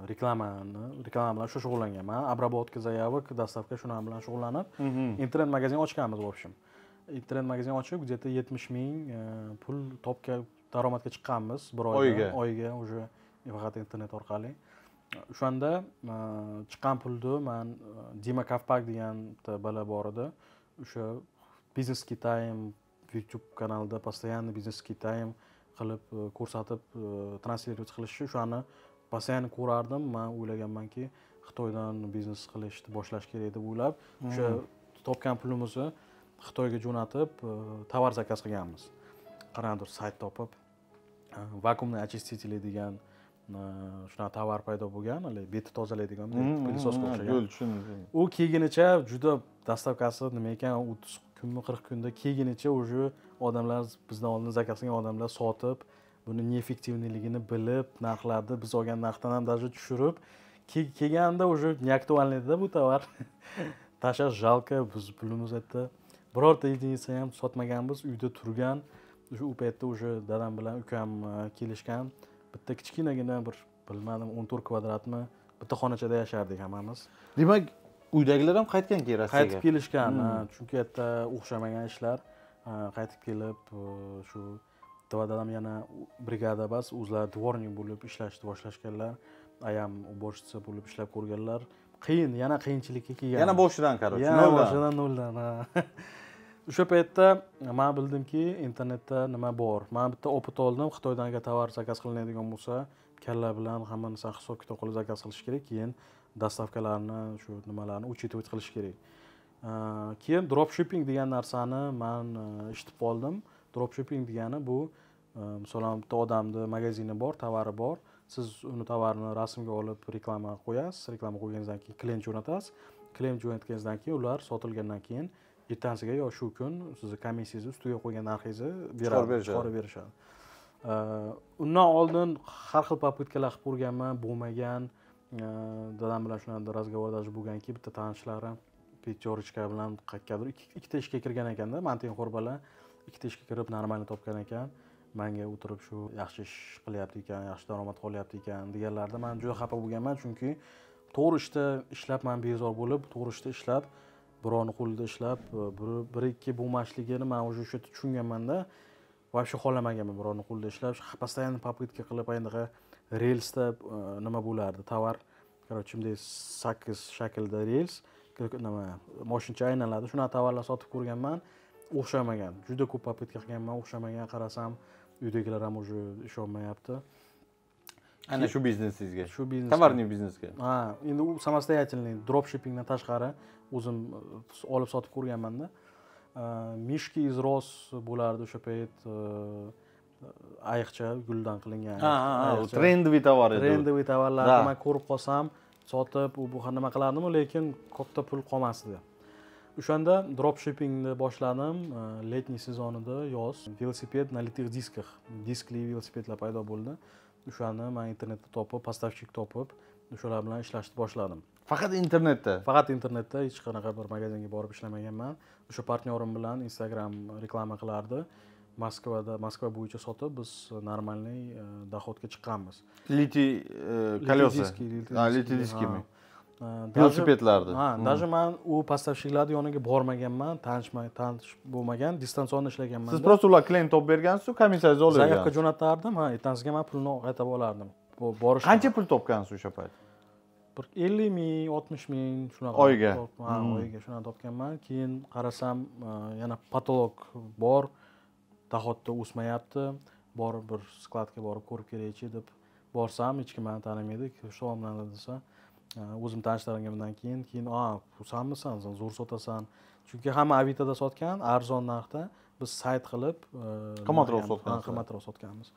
reklamani reklama bilan shu shug'ullanganman обработка заявок доставка shunaqa bilan shug'ullanib Mhm. internet magazin ochganmiz в общем internet magazin ochib где то yetmish ming e, pul topga daromadga chiqqanmiz bir oyda. Oyiga? oyiga уже faqat internet orqali. O'shanda e, chiqqan pulni man e, dima kavpak degan bitta bola bor edi. O'sha biznes kitayim youtube kanalida постоянно biznes kitayim qilib ko'rsatib translировать qilishi o'shani постоянно ko'rardim. Man o'ylaganmanki xitoydan biznes qilishni boshlash kerak deb o'ylab o'sha topgan pulimizni xitoyga jo'natib e, tovar zakaz qilganmiz. Qanaqadir sayt topib e, vakuumный очистители degan e, shunaqa tovar paydo bo'lgan haligi betni tozalaydigan Mhm, pылесосga mhm, o'xshagan yo'l tushundim u kelgunicha juda dostavkasi nima ekan o'ttiz kunmi qirq kunda kelgunicha уже odamlar bizdan oldin zakaz qilgan odamlar sotib buni неэффективныйligini bilib narxlarni biz olgan narxdan ham даже tushirib ke- kelganda уже неактуальныйda bu tovar. [laughs] Tashlash жалко biz pulimiz yerda birorta единица ham sotmaganmiz uyda turgan o'sha u paytda уже dadam bilan ukam e, kelishgan. Bitta kichkinagina bir bilmadim o'n to'rt kvadratmi bitta xonachada yashardik hammamiz. Demak uydagilar ham qaytgan keyin rossiyaga. Qaytib kelishgan Hmm. chunki u yerda o'xshamagan ishlar. Qaytib kelib e, shu два dadam yana brigada emas o'zlari dvornik bo'lib ishlashni boshlashganlar ayam уборщица bo'lib ishlab ko'rganlar. Qiyin yana qiyinchilikka kelgan. Yana boshidan короче yana boshidan noldan ha. [laughs] o'sha paytda man bildimki internetda nima bor? Man bitta opit oldim xitoydan agar tovar zakaz qilinadigan bo'lsa kalla bilan hamma narsani hisob kitob qilib zakaz qilish kerak keyin dostavkalarni shu nimalarni учитывать qilish kerak. Keyin dropshipping degan narsani man uh, eshitib qoldim. Dropshipping degani bu masalan bitta odamni magazini bor tovari bor. Siz uni tovarini rasmga olib reklama qo'yasiz. Reklama qo'yganingizdan keyin klient jo'natasiz klient jo'natganingizdan keyin ular sotilgandan keyin ertasiga yo shu kun sizni komissiyangizni ustiga qo'ygan narxingizni beradi chiqarib berishadi. Uh, undan oldin har xil попыткаlar qilib ko'rganman bo'lmagan. Uh, dadam bilan shunaqa разговор даже bo'lganki bitta tanishlari pyaterочка bilan qayergadir ikki- ikkita ishga kirgan ekanda man tengqur bola ikkita ishga kirib нормально topgan ekan manga o'tirib shu yaxshi ish qilyapti ekan yaxshi daromad olyapti ekan deganlarida man juda xafa bo'lganman. Chunki to'g'ri ishda ishlab man bezor bo'lib to'g'ri ishda ishlab birovni qo'lida ishlab e, bir ikki bo'lmasligini man уже o'sha yerda tushunganmanda вообще xohlamaganman birovni qo'lida ishlab. Постоянно попытка qilib anaqa relsda e, nima bo'lardi? Tovar короче bunday sakkiz shaklda rels nima moshincha aylanadi. Shunaqa tovarlar sotib ko'rganman. O'xshamagan juda ko'p попытка qilganman o'xshamagan qarasam uydagilar ham уже ishonmayapti ana shu biznesingizga. Shu biznes tovarniy biznesga. Ha endi u самостоятельный dropshippingdan tashqari o'zim e, olib sotib ko'rganmanda. E, mishki из roz bo'lardi o'sha payt e, ayiqcha guldan qilingan. Ha trendoviy tovar edi trendoviy tovarlarni man ko'rib qolsam sotib u bu nima qilardimu lekin katta pul qolmasdi o'shanda dropshippingni boshladim e, letniy sezonida yoz. Velosiped на литых дисках diskli velosipedlar paydo bo'ldi. O'shani man internetda topib поставщик topib o'shalar bilan ishlashni boshladim. Faqat internetda? Faqat internetda hech qanaqa bir magazinga borib ishlamaganman. O'sha partnyorim bilan instagram reklama qilardi. Moskvada moskva bo'yicha sotib biz нормальный e, dohodga chiqqanmiz. Liti колеса diski, liti Ha, diski, liti diskimi. E, velosipedlarni ha Hmm. даже man u поставщикlarni yoniga bormaganman tanishmay tanish bo'lmagan distansionda ishlaganman siz просто ular klient topib bergansiz komissiyangizni zaявка olavergan jo'natardim ha ertasiga man pulni qaytarib olardim borish qancha pul topgansiz o'sha payt bir ellik ming oltmish ming shunaqa Oyiga? ha oyiga shunaqa topganman keyin qarasam yana patolog bor dohodda o'smayapti borib bir skladga borib ko'rib kelaychi deb borsam hech kim mani tanimaydi надо desa o'zim tanishtirganimdan keyin keyin a sanmisan sen zo'r sotasan. Chunki hamma avitoda sotgan arzon narxda biz sayt qilib e, Qimmatroq ha, qimmatroq sotganmiz.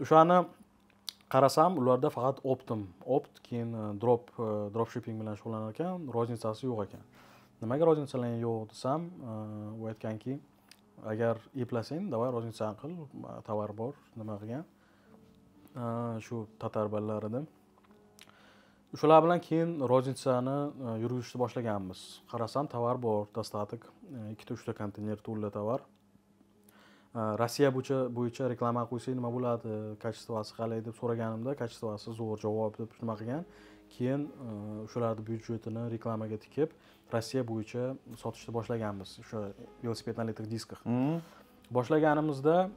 O'shani qarasam ularda faqat optim opt keyin e, drop e, drop shipping bilan shug'ullanar ekan roznitsasi yo'q ekan. Nimaga roznitsalar yo'q desam u aytganki agar eplasang давай roznitsani qil tovar bor nima qilgan? Shu tatar bolalar edi o'shalar bilan keyin roznitsani e, yurgizishni boshlaganmiz. Qarasam tovar bor dostatik e, ikkita uchta konteyner to'la tovar. E, rossiya bo'yicha bo'yicha reklama qo'ysak nima bo'ladi? Качествоsi qalay deb so'raganimda качествоsi zo'r javob deb nima qilgan keyin o'shalarni byudjetini reklamaga tikib rossiya bo'yicha sotishni boshlaganmiz. O'sha velosiped на литых дисках Hmm. boshlaganimizda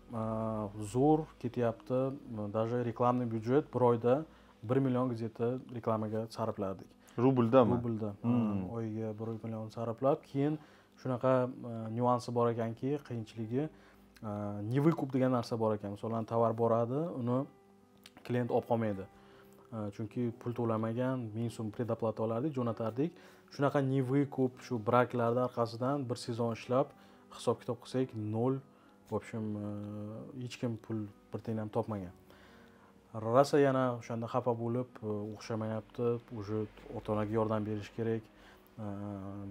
zo'r ketyapti. Даже reklamный byudjet bir oyda bir million то reklamaga sarfladik rubldami rublda Hmm. oyiga bir million sarflab keyin shunaqa e, nyuansi bor ekanki qiyinchiligi e, не выкуп degan narsa bor ekan. Masalan tovar boradi uni klient olib qolmaydi. E, chunki pul to'lamagan ming so'm predoplata olardik jo'natardik. Shunaqa не выкуп shu braklarni orqasidan bir sezon ishlab hisob kitob qilsak nol. В общем e, hech kim pul bir tiyin ham topmagan rosa yana o'shanda xafa bo'lib e, o'xshamayapti. Уже ota onaga yordam berish kerak. E,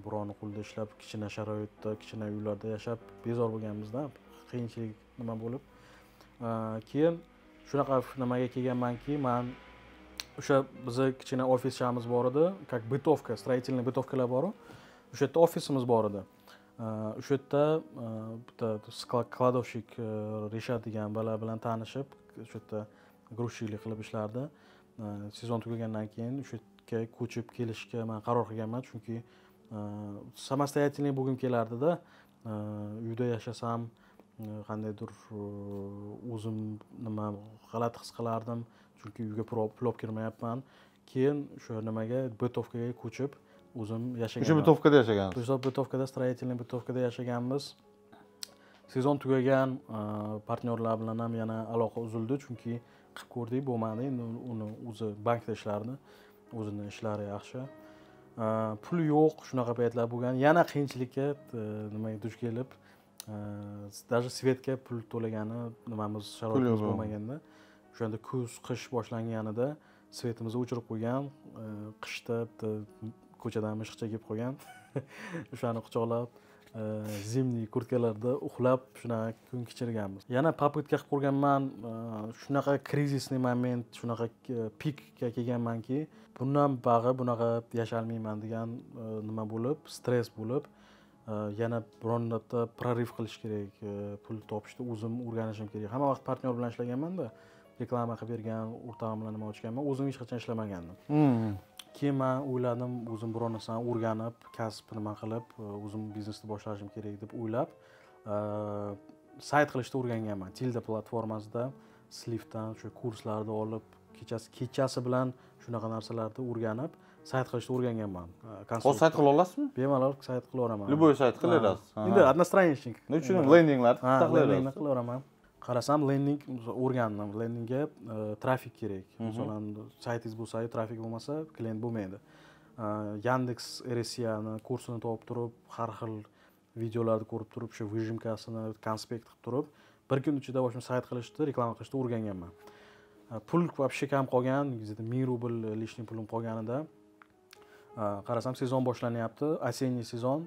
birovni qo'lida ishlab kichkina sharoitda kichkina uylarda yashab bezor bo'lganmizda. Qiyinchilik nima bo'lib? E, keyin shunaqa nimaga kelganmanki man o'sha bizni kichkina ofischamiz bor edi. Как бытовка строительный бытовкаlar boru o'sha yerda ofisimiz bor edi. Э, o'sha yerda э, bitta skla- kladovщик e, degan bola bilan tanishib o'sha yerda грузчикlik qilib ishlardi. Sezon tugagandan keyin o'sha yerga ko'chib kelishga man qaror qilganman chunki самостоятельный bo'lgim kelardida uyda yashasam qandaydir o'zim nima g'alati his qilardim chunki uyga pul olib- kirmayapman. Keyin o'sha nimaga бытовкаga ko'chib o'zim o'sha yashaganman bitovkada yashagansiz o'sha бытовкада строительный бытовкада yashaganmiz. Sezon tugagan partnyorlar bilan ham yana aloqa uzildi chunki qilib ko'rdik bo'lmadi. Endi uni o'zi bankda ishlardi o'zini ishlari yaxshi. Pul yo'q shunaqa paytlar bo'lgan. Yana qiyinchilikka e, nimaga duch kelib e, даже svetga pul to'lagani nimamiz sharoitimiz bo'lmaganda. O'shanda kuz qish boshlanganida svetimizni o'chirib qo'ygan e, qishda ko'chadan mishiqcha kelib qolgan [laughs] o'shani quchoqlab zimniy kurtkalarda uxlab shunaqa kun kechirganmiz yana попытка qilib ko'rganman shunaqa krizisniy moment shunaqa pikka kelganmanki bundan bag'i bunaqa yasholmayman degan nima bo'lib stress bo'lib yana biron marta prorыв qilish kerak pul topishni o'zim o'rganishim kerak hamma vaqt partnyor bilan ishlaganmanda reklama qilib bergan o'rtog'im bilan nima ochganman o'zim hech qachon ishlamagandim keyin man o'yladim o'zim biror narsani o'rganib kasb nima qilib e, o'zim biznesni boshlashim kerak deb o'ylab e, sayt qilishni o'rganganman. Tilda platformasida slivdan o'sha kurslarni olib kechasi kechasi bilan shunaqa narsalarni o'rganib sayt qilishni o'rganganman. E, hozir sayt qila olasizmi? Bemalol sayt qilaveraman любой sayt qilaverasiz. Endi одностраничник tushundim lendinglar ha lendingni qilaveraasiz qilaveraman qarasam lending o'rgandim. Lendingga e, trafik kerak. Masalan saytingiz bo'lsa trafik bo'lmasa klient bo'lmaydi. E, yandeks rsiyani kursini topib turib har xil videolarni ko'rib turib o'sha выжимкасini konspekt qilib turib bir kun ichida общем sayt qilishni reklama qilishni o'rganganman. E, pul вообще kam qolgan где то ming rubl лишний pulim qolganida qarasam sezon boshlanyapti. Осенний sezon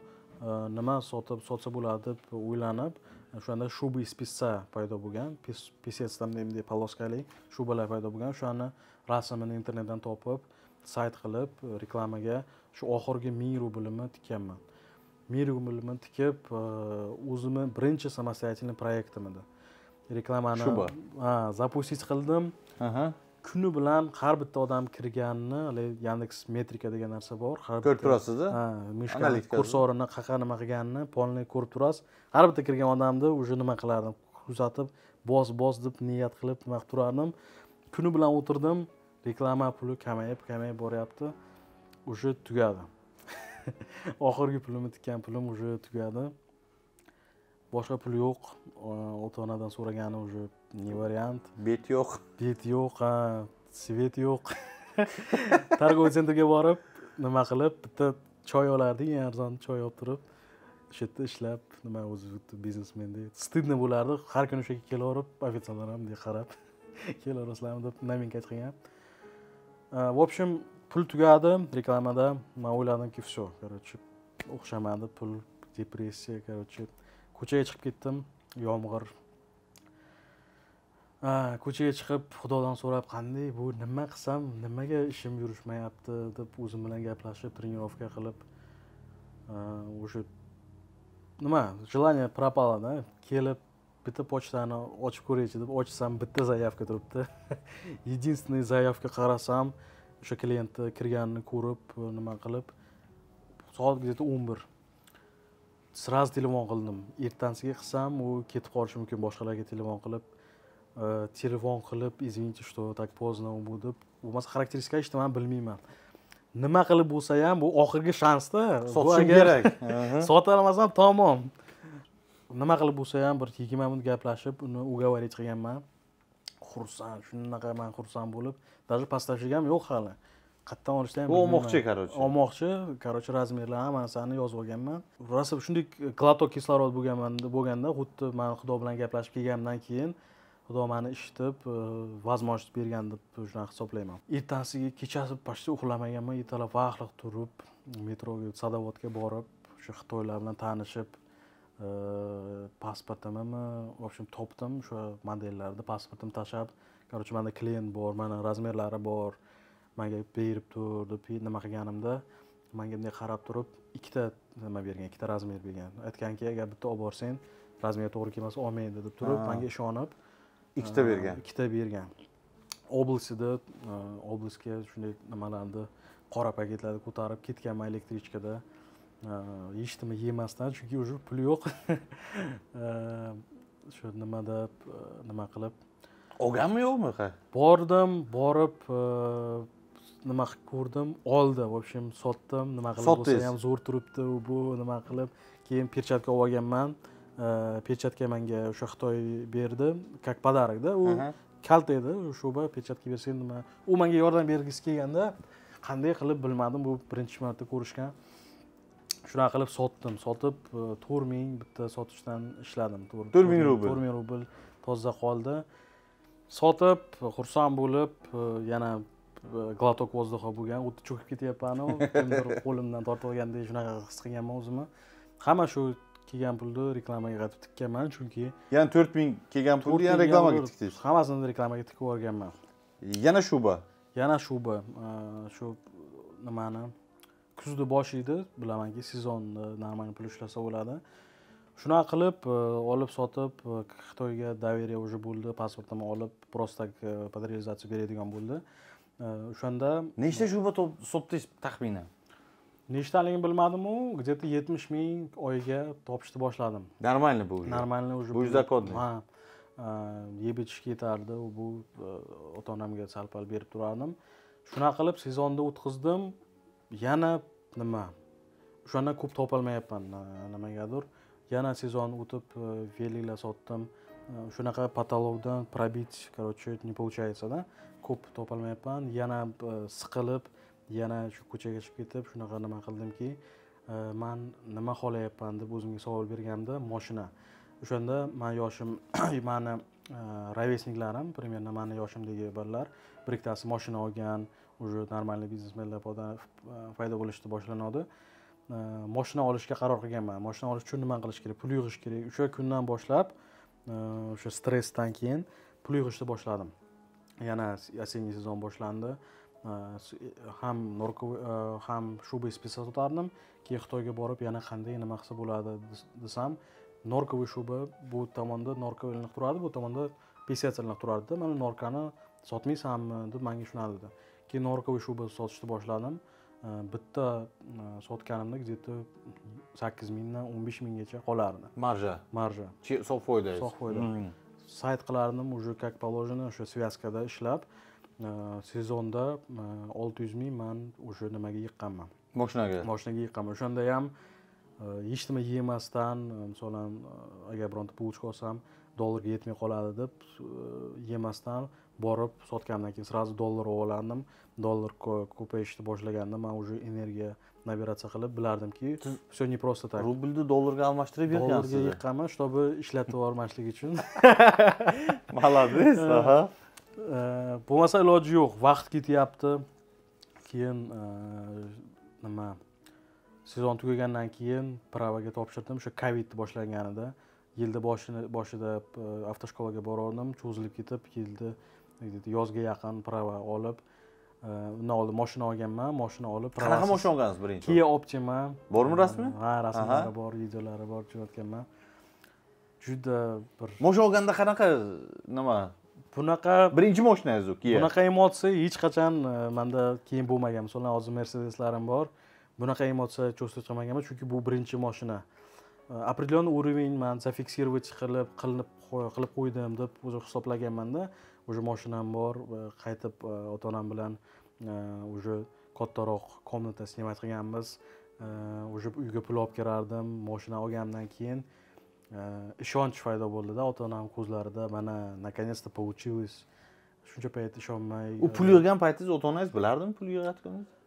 nima sotib sotsa bo'ladi deb o'ylanib o'shanda shuba из песца paydo bo'lgan Pes- pesец там bunday полоскали shubalar paydo bo'lgan o'shani rasmini internetdan topib sayt qilib reklamaga shu oxirgi ming rublimni tikkanman ming rublimni tikib o'zimni birinchi самостоятельный proyektim edi reklamani Shu bor. ha запустить qildim. Kuni bilan har bitta odam kirganini haligi yandeks metrika degan narsa bor Ko'rib bitta- turasiz ha Analitikasi. kursorini qaqa nima qilganini polniy ko'rib turasiz. Har bitta kirgan odamni уже nima qilardim? Kuzatib bos bos deb niyat qilib nima qilib turardim. Kuni bilan o'tirdim reklama puli kamayib kamayib boryapti уже tugadi. [laughs] Oxirgi pulimni tikkan pulim уже tugadi boshqa pul yo'q. Ota onadan so'ragani уже не вариант. Bet yo'q. Bet yo'q ha svet yo'q. [laughs] Торговый sentrga borib nima qilib bitta choy olardik eng arzon choy olib turib o'sha yerda ishlab nima o'zi biznesmendek стыдно bo'lardi. Har kuni o'sha yerga kelaverib ofitsiantlar ham bunday qarab [laughs] kelaverasizlarmi deb nominka qilgan в общем pul tugadi reklamada. Man o'yladimki все короче o'xshamadi pul depressiya короче ko'chaga chiqib ketdim yomg'ir. Ko'chaga chiqib xudodan so'rab qanday bu nima qilsam nimaga ishim yurishmayapti deb o'zim bilan gaplashib тренировка qilib o'sha nima желание пропалоda kelib bitta pochtani ochib ko'raychi deb ochsam bitta заявка turibdi. [laughs] Единственный заявка qarasam o'sha klientni kirganini ko'rib nima qilib soat где то o'n bir. Сразу telefon qildim ertasiga qilsam u ketib qolishi mumkin boshqalarga telefon qilib telefon qilib извините что так поздно bu deb bo'lmasa xarakteristika aytishni bilmayman nima qilib bo'lsa ham bu oxirgi shansda sotishim kerak Aha. sotolmasam tamom nima qilib bo'lsa ham bir yigirma minut gaplashib uni уговорить qilganman xursand shunaqa man xursand bo'lib даже ham yo'q hali qayerdan olishni ham olmoqchi короче olmoqchi короче razmerlar hammasini yozib olganman. Rosa shunday глоток kislorod bo'lganman bo'lganda xuddi man xudo bilan gaplashib kelganimdan keyin xudo mani eshitib e, возможность bergan deb shunaqa hisoblayman. Ertasiga kechasi почти uxlamaganman ertalab vaqtliq turib metroga sadovodga borib o'sha xitoylar bilan tanishib e, pasportimni в общем topdim. O'sha modellarni pasportimni tashlab короче manda klient bor mana razmerlari bor manga berib tur deb nima qilganimda manga bunday qarab turib ikkita nima bergan ikkita razmer bergan. Aytganki agar bitta olib borsang razmeri to'g'ri kelmasa olmaydi deb turib manga ishonib ikkita bergan. ikkita bergan. E, областьga shunday nimalarni qora paketlarni ko'tarib ketganman elektrichkada yeyishdimi yemasdan chunki уже pul yo'q. [laughs] Shu nimada nima qilib? Olganmi yo'qmi bordim borib nima qilib ko'rdim? Oldi. В общем sotdim. Nima qilib bo'lsa Sotdingiz? ham zo'r turibdi u bu nima qilib. Keyin перчатка olib olganman. E, перчатка menga o'sha xitoy berdi. Как подарокda u Aha. kalta edi. Sho'ba перчатка bersang nima? U menga yordam bergisi kelganda qanday qilib bilmadim bu birinchi marta ko'rishgan shunaqa qilib sotdim. Sotib e, to'rt ming bitta sotishdan ishladim. To'rt To'rt ming rubl? to'rt ming rubl toza qoldi. Sotib xursand bo'lib e, yana глоток воздуха bo'lgan o'tni cho'kib ketyapmanu kimdir qo'limdan tortib olgandek shunaqa his qilganman o'zimni hamma shu kelgan pulni reklamaga qaytib tikkanman chunki ya'ni to'rt ming kelgan pulni yana reklamaga tikdingiz hammasini reklamaga tikib yuborganman yana shuba yana shuba shu nimani kuzni boshi edi bilamanki sezonni нормально pul ishlasa bo'ladi. Shunaqa qilib e, olib sotib e, xitoyga доверие уже bo'ldi pasportimni olib просто так e, под реализацию beradigan bo'ldi o'shanda nechta shuba sotdingiz taxminan? Nechtaligini bilmadimu где то yetmish ming oyiga topishni boshladim. Нормально bu нормально уже Bu zakodniy. ha e, yeb ichishga yetardi bu e, ota onamga sal pal berib turardim. Shunaqa qilib sezonni o'tkazdim. Yana nima? O'shandan ko'p topolmayapman nimagadir. Yana sezon o'tib e, veliklar sotdim. Shunaqa потолокdan пробить короче не получается да ko'p topolmayapman. Yana e, siqilib yana shu ko'chaga chiqib ketib shunaqa nima qildimki e, man nima xohlayapman deb o'zimga savol berganimda moshina. O'shanda man yoshim [coughs] mani e, ravesniklarim примерно mani yoshimdagi bolalar bir ikkitasi moshina olgan уже нормальный biznesmenlar paydo bo'lishni boshlanadi. Moshina olishga qaror qilganman. Moshina olish uchun nima qilish kerak? Pul yig'ish kerak. O'sha kundan boshlab o'sha stressdan keyin pul yig'ishni boshladim. Yana осенний sezon boshlandi. Ham norkovый ham shuba spisa sotardim keyin xitoyga borib yana qanday nima qilsa bo'ladi des- desam norkovый shuba bu tomonda norka ilinib turadi bu tomonda pesets ilinib mana norkani sotmaysanmi deb manga shunday dedi keyin norkovый shuba sotishni boshladim. Bitta e, sotganimda где то sakkiz mingdan o'n besh minggacha qolardi. Marja. Marja. Sof foyda Sof foyda. Sayt qilardim уже как положено o'sha связкада ishlab e, sezonda e, olti yuz ming man уже nimaga yiqqanman. Moshinaga? Moshinaga yiqqanman. O'shanda ham e, hech nima yemasdan masalan agar bironta булочка olsam dollarga yetmay qoladi deb yemasdan borib sotgandan keyin сразу dollar olib olardim dollar ko- ko'payishni boshlaganda man уже energiya nabiratsiya qilib bilardimki все не просто так. Rublni dollarga almashtirib dollarga bergansiz yiqqanman чтобы ishlatib yubormaslik uchun. [laughs] Молодец [laughs] aha. Bo'lmasa iloji yo'q vaqt ketyapti. Keyin e, nima sezon tugagandan keyin pravaga topshirdim o'sha covidni boshlanganida. Yilni boshini boshida e, avtoshkolaga borgandim cho'zilib ketib yilni где-то yozga yaqin prava olib e, undan oldin moshina olganman moshina olib qanaqa moshina olgansiz birinchi Kia Optima Bormi rasmi? ha rasmlari bor videolari bor jo'natganman juda bir moshina olganda qanaqa nima? Bunaqa birinchi moshinangiz u kia. Bunaqa emotsiya hech qachon e, manda keyin bo'lmagan. Masalan hozir mercedeslarim bor. Bunaqa emotsiya чувствовать qilmaganman chunki bu birinchi moshina. Определенный уровень man зафиксировать qilib qilinib qilib qo'ydim deb o'zi hisoblaganmanda уже moshinam bor va qaytib e, ota onam bilan e, уже kattaroq komnata снимать qilganmiz E, уже uyga pul olib kirardim moshina olganimdan keyin e, ishonch paydo bo'ldida ota onam ko'zlarida mana наконец то получилось shuncha payt ishonmay u e, pul yig'gan paytingiz ota onangiz bilardimi pul yig'ayotganingizni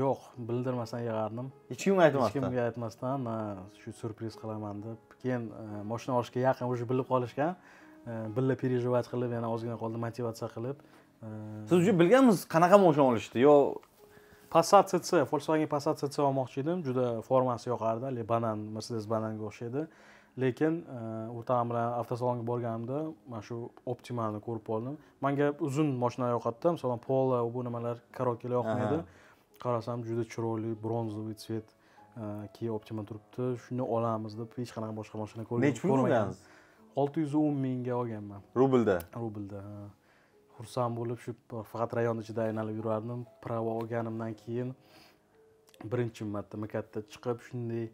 yo'q bildirmasdan yig'ardim. Hech kimga hech aytmasdan kimga aytmasdan "Ha, shu syurpriz qilaman deb. Keyin e, moshina olishga yaqin уже bilib qolishgan. e, birga переживать qilib yana ozgina qoldi motivatsiya qilib siz уже bilganmisiz qanaqa moshina olishni yo passat cc volkswagen passat cc olmoqchi edim juda formasi yoqardi haligi banan mercedes bananga o'xshaydi lekin o'rtog'im bilan avtosalonga borganimda mana shu optimani ko'rib qoldim manga uzun moshinalar yoqadida masalan polo bu nimalar korokkelar yoqmaydi qarasam juda chiroyli bronzовый цвет kia optima turibdi shuni olamiz deb hech qanaqa boshqa mashina ko'rgan nechi pul olti yuz o'n mingga olganman. Rublda? Rublda ha. xursand bo'lib shu faqat rayonni ichida aylanib yurardim. Pravo olganimdan keyin birinchi marta mkatda chiqib shunday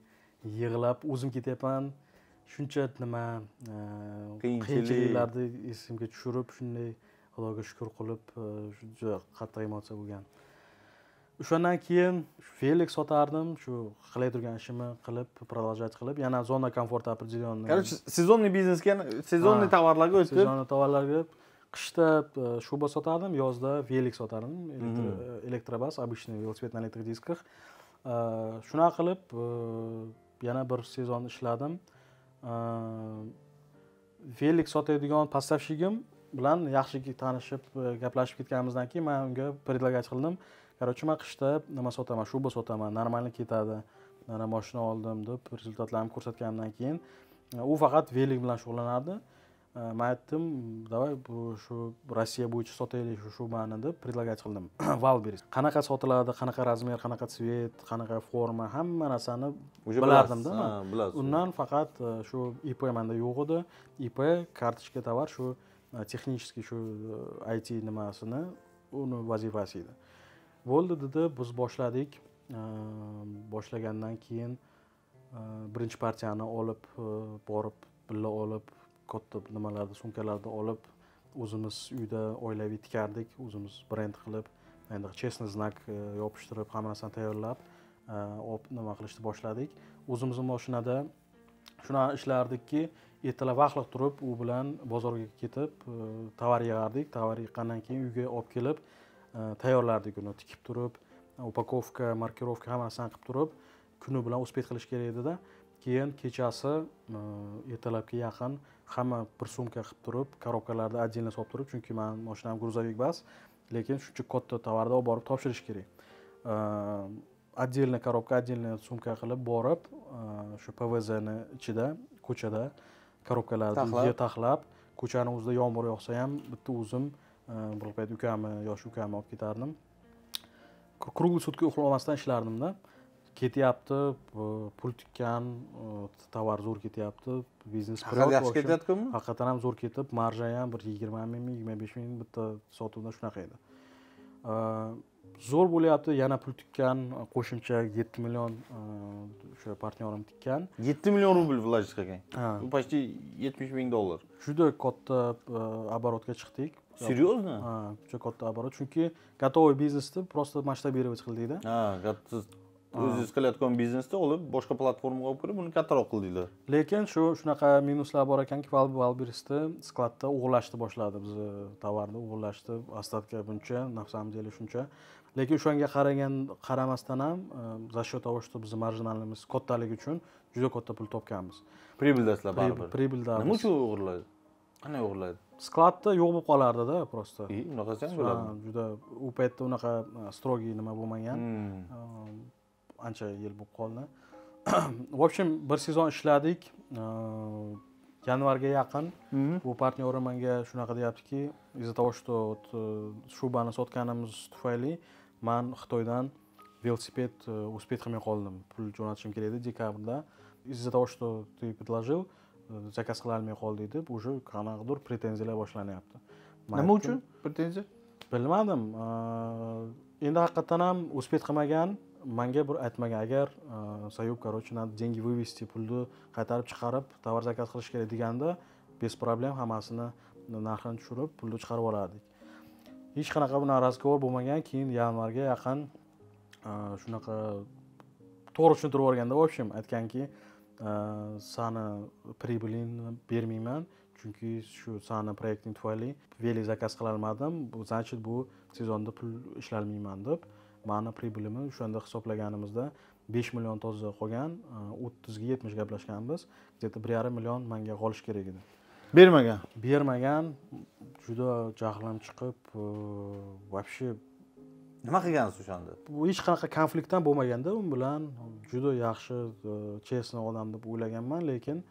yig'lab o'zim ketyapman. Shuncha nima e, Qiyinchilik. qiyinchiliklarni esimga tushirib shunday xudoga shukur qilib e, juda qattiq emotsiya bo'lgan o'shandan keyin felix sotardim shu qilay turgan ishimni qilib продолжать qilib yana zona komforta определенный короче сезонный biznesga Ha. tovarlarga o'tib sezonniy tovarlarga qishda shuba sotardim yozda velik sotardim elektro- elektrobas обычный велосипед на E, shunaqa qilib e, yana bir sezon ishladim. Velik sotadigan поставщигim bilan yaxshi tanishib gaplashib ketganimizdan keyin man unga предлагать qildim короче man qishda nima sotaman shuba sotaman нормально ketadi mana moshina oldim deb rezultatlarimni ko'rsatganimdan keyin u faqat velik bilan shug'ullanardi man aytdim давай bu shu rossiya bo'yicha sotaylik shu shubani deb предлагать qildim valberis qanaqa sotiladi qanaqa razmer qanaqa tsvet qanaqa forma hamma narsani уже bilardimda man. Undan faqat shu ip manda yo'q edi ip kartochka tovar shu texнический shu it nimasini uni vazifasi edi bo'ldi dedi biz boshladik. Boshlagandan keyin birinchi partiyani olib borib birga olib katta nimalarni sumkalarni olib o'zimiz uyda oilaviy tikardik o'zimiz brend qilib endi честный znak yopishtirib hamma narsani tayyorlab olib nima qilishni boshladik. O'zimizni mashinada shunaqa ishlardikki ertalab vaqtliq turib u bilan bozorga ketib tovar yig'ardik. Tovar yiqqandan keyin uyga olib kelib tayyorlardik uni. Tikib turib upakovka markirovka hamma narsani qilib turib kuni bilan успеть qilish kerak edida. Keyin kechasi e, ertalabga yaqin hamma bir sumka qilib turib korobkalarni отдельно solib turib chunki mani mashinam грузовик emas lekin shuncha katta tovarni olib borib topshirish kerak. E, отдельно korobka отдельно sumka qilib borib shu pvzni ichida ko'chada korobkalarni taxlab ko'chani o'zida yomg'ir yog'sa ham bitta o'zim bir payt ukamni yosh ukamni olib ketardim kруглый sutка uxlamasdan ishlardimda ketyapti pul tikkan tovar zo'r ketyapti biznes yaxshi ketayotganmi haqiqatdan ham zo'r ketib marja ham bir yigirma ming yigirma besh ming bitta sotuvdan shunaqa edi zo'r bo'lyapti yana pul tikkan qo'shimcha yetti million o'sha partnyorim tikkan yetti million rubl вложить qilgan почти yetmish ming dollar juda katta оборотga chiqdik серьезно ha juda katta оборот? Chunki готовый biznesni просто масштабировать qildikda ha siz o'zingiz qilayotgan biznesni olib boshqa platformaga olib kirib uni kattaroq qildinglar lekin shu shunaqa minuslar bor ekanki valbirisni skladda o'g'irlashni boshladi bizni tovarni o'g'irlashdi остатка buncha на самом деле shuncha. Lekin o'shanga qaragan qaramasdan ham за счет того что bizni marjinalimiz kattaligi uchun juda katta pul topganmiz. Прибыльdasizlar baribir. прибыльda nima uchun o'g'irlaydi qanday o'g'irlaydi skladda yo'q bo'lib qolardida просто unaqasi ham Ha, bo'ladi juda u paytda unaqa strogiy nima bo'lmagan. Hmm. ancha yil bo'lib qoldi. [clears throat] В общем bir sezon ishladik. Yanvarga yaqin bu partnyorim menga shunaqa deyaptiki из за того что вот shubani sotganimiz tufayli man xitoydan velosiped успеть qilmay qoldim. Pul jo'natishim kerak edi dekabrda. Из за того что ты предложил zakaz qila olmay qoldik deb уже qanaqadir pretenziyalar boshlanyapti nima uchun pretenziya bilmadim endi haqiqatdan ham успеть qilmagan manga bir aytmagan agar sayub короче надо деньги вывести pulni qaytarib chiqarib tovar zakaz qilish kerak deganda без проблем hammasini narxini tushirib pulni chiqarib olardik hech qanaqa bunaqa разговор bo'lmagan keyin yanvarga yaqin shunaqa to'g'ri tushuntirib yuborganda в общем aytganki sani прибылingni bermayman chunki shu sani proyekting tufayli veli zakaz qilolmadim bu значит bu sezonda pul ishlalmayman deb mani прибылимni o'shanda hisoblaganimizda besh million toza qolgan o'ttizga yetmish gaplashganmiz где то bir yarim million manga qolishi kerak edi bermagan bermagan juda jahlim chiqib вообще nima qilgansiz o'shanda? Bu hech qanaqa konflikt ham bo'lmaganda u bilan juda yaxshi e, честный odam deb o'ylaganman lekin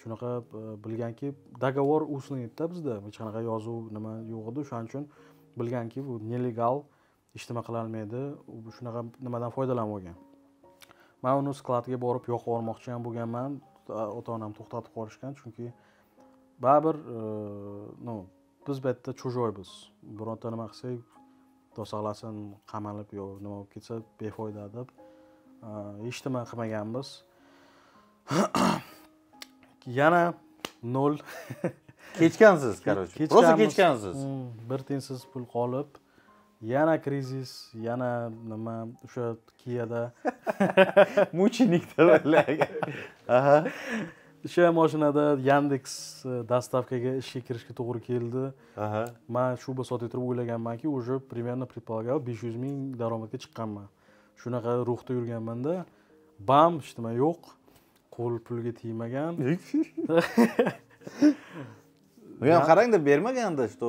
shunaqa e, bilganki договор устный edida bizda. Hech qanaqa yozuv nima yo'q edi. O'shaning uchun bilganki bu nelegal hech nima qilolmaydi u shunaqa nimadan foydalanib olgan. Man uni skladga borib yoqib yubormoqchi ham bo'lganman. Ota onam to'xtatib qolishgan chunki baribir e, ну biz bu yerda чужойбыз bironta nima qilsak xudo saqlasin qamalib yo nima bo'lib ketsa befoyda deb hech nima qilmaganmiz. [coughs] Yana nol. [laughs] Kechgansiz короче просто kechgansiz. Bir tiyinsiz pul qolib yana krizis yana nima o'sha kiyada. [laughs] Мученикda [laughs] aha o'sha mashinada yandeks доставкаga ishga kirishga to'g'ri keldi man shuba sotib turib o'ylaganmanki уже примерно предполагал besh yuz ming daromadga chiqqanman shunaqa ruhda yurganmanda bam hech nima yo'q qo'l pulga tegmagan bu ham qarangda bermaganda что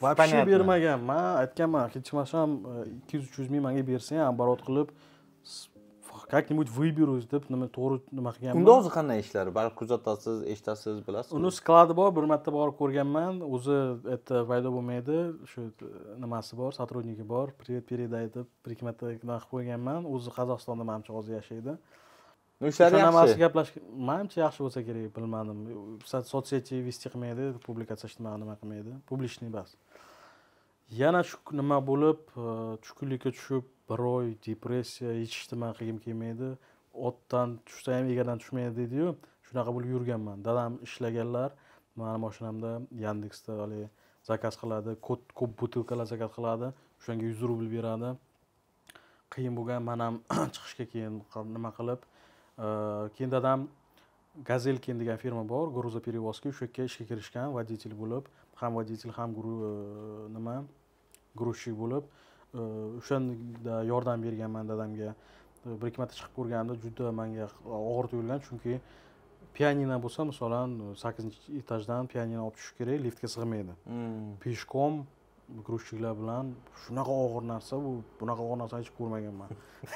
вообще bermagan man aytganman hech bo'lmasam ikki yuz uch yuz ming manga bersang оборот qilib как nibудь выберусь deb nima to'g'ri nima qilganman unda hozir qanday ishlar baribir kuzatasiz eshitasiz bilasiz uni skladi bor bir marta borib ko'rganman. O'zi это paydo bo'lmaydi shu nimasi bor? Сотрудники bor привет передай deb bir ikki marta qilib qo'yganman. O'zi qozog'istonda manimcha hozir yashaydi. Ishlari O'sha yaxshi. gaplashgan manimcha yaxshi bo'lsa kerak bilmadim. Sotseti vести qilmaydi publikatsiya nima nima qilmaydi publichniy emas yana shu nima bo'lib e, tushkunlikka tushib bir oy depressiya hech nima qilgim kelmaydi. Otdan tushsa ham egadan tushmaydi deydiyu shunaqa bo'lib yurganman. Dadam ishlaganlar mani mashinamda yandeksda haligi zakaz qiladi ko'p butilkalar zakaz qiladi o'shanga yuz rubl beradi. Qiyin bo'lgan man ham [clears throat] chiqishga keyin nima qilib e, keyin dadam gazelkin degan firma bor грузоперевозки o'sha yerga ishga kirishgan водитель bo'lib ham водитель ham e, nima? Грузчик bo'lib o'shanda yordam berganman dadamga. Bir ikki marta chiqib ko'rganda juda manga og'ir tuyulgan chunki pianino bo'lsa masalan sakkizinchi etajdan pianino olib tushish kerak liftga sig'maydi. Peshkom грузчикlar bilan shunaqa og'ir narsa bu bunaqa og'ir narsani hech ko'rmaganman.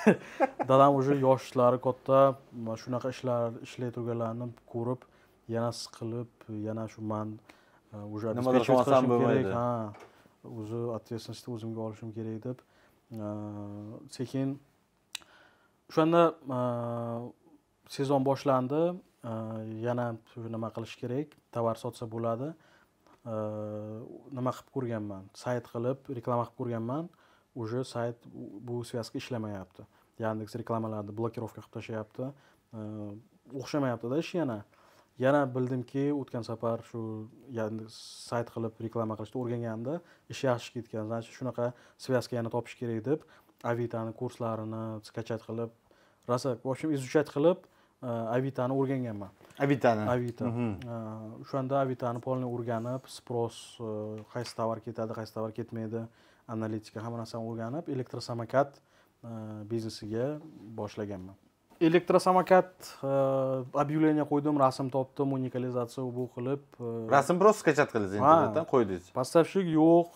[laughs] Dadam уже yoshlari katta shunaqa ishlar ishlay turganlarni ko'rib yana siqilib yana shu man уже Nimadir qilmasam bo'lmaydi. ha o'zi ответственностьni o'zimga olishim kerak deb sekin o'shanda sezon boshlandi yana nima qilish kerak? Tovar sotsa bo'ladi. Nima qilib ko'rganman? Sayt qilib reklama qilib ko'rganman. Уже sayt bu связка ishlamayapti. Yandeks reklamalarni blokirovka qilib tashlayapti. O'xshamayaptida ish yana. Yana bildimki o'tgan safar shu sayt qilib reklama qilishni o'rganganimda ish yaxshi ketgan. Значит shunaqa связка yana topish kerak deb avitani kurslarini skachat qilib rosa в общем изучать qilib avitani o'rganganman. Avitani. Avito o'shanda avitani полный o'rganib sпрос qaysi tovar ketadi qaysi tovar ketmaydi analitika hamma narsani o'rganib elektrosamokat biznesiga boshlaganman elektrosamokat объявление qo'ydim rasm topdim unikalizatsiya bu qilib rasm просто skachat qildingiz internetdan qo'ydingiz поставщик yo'q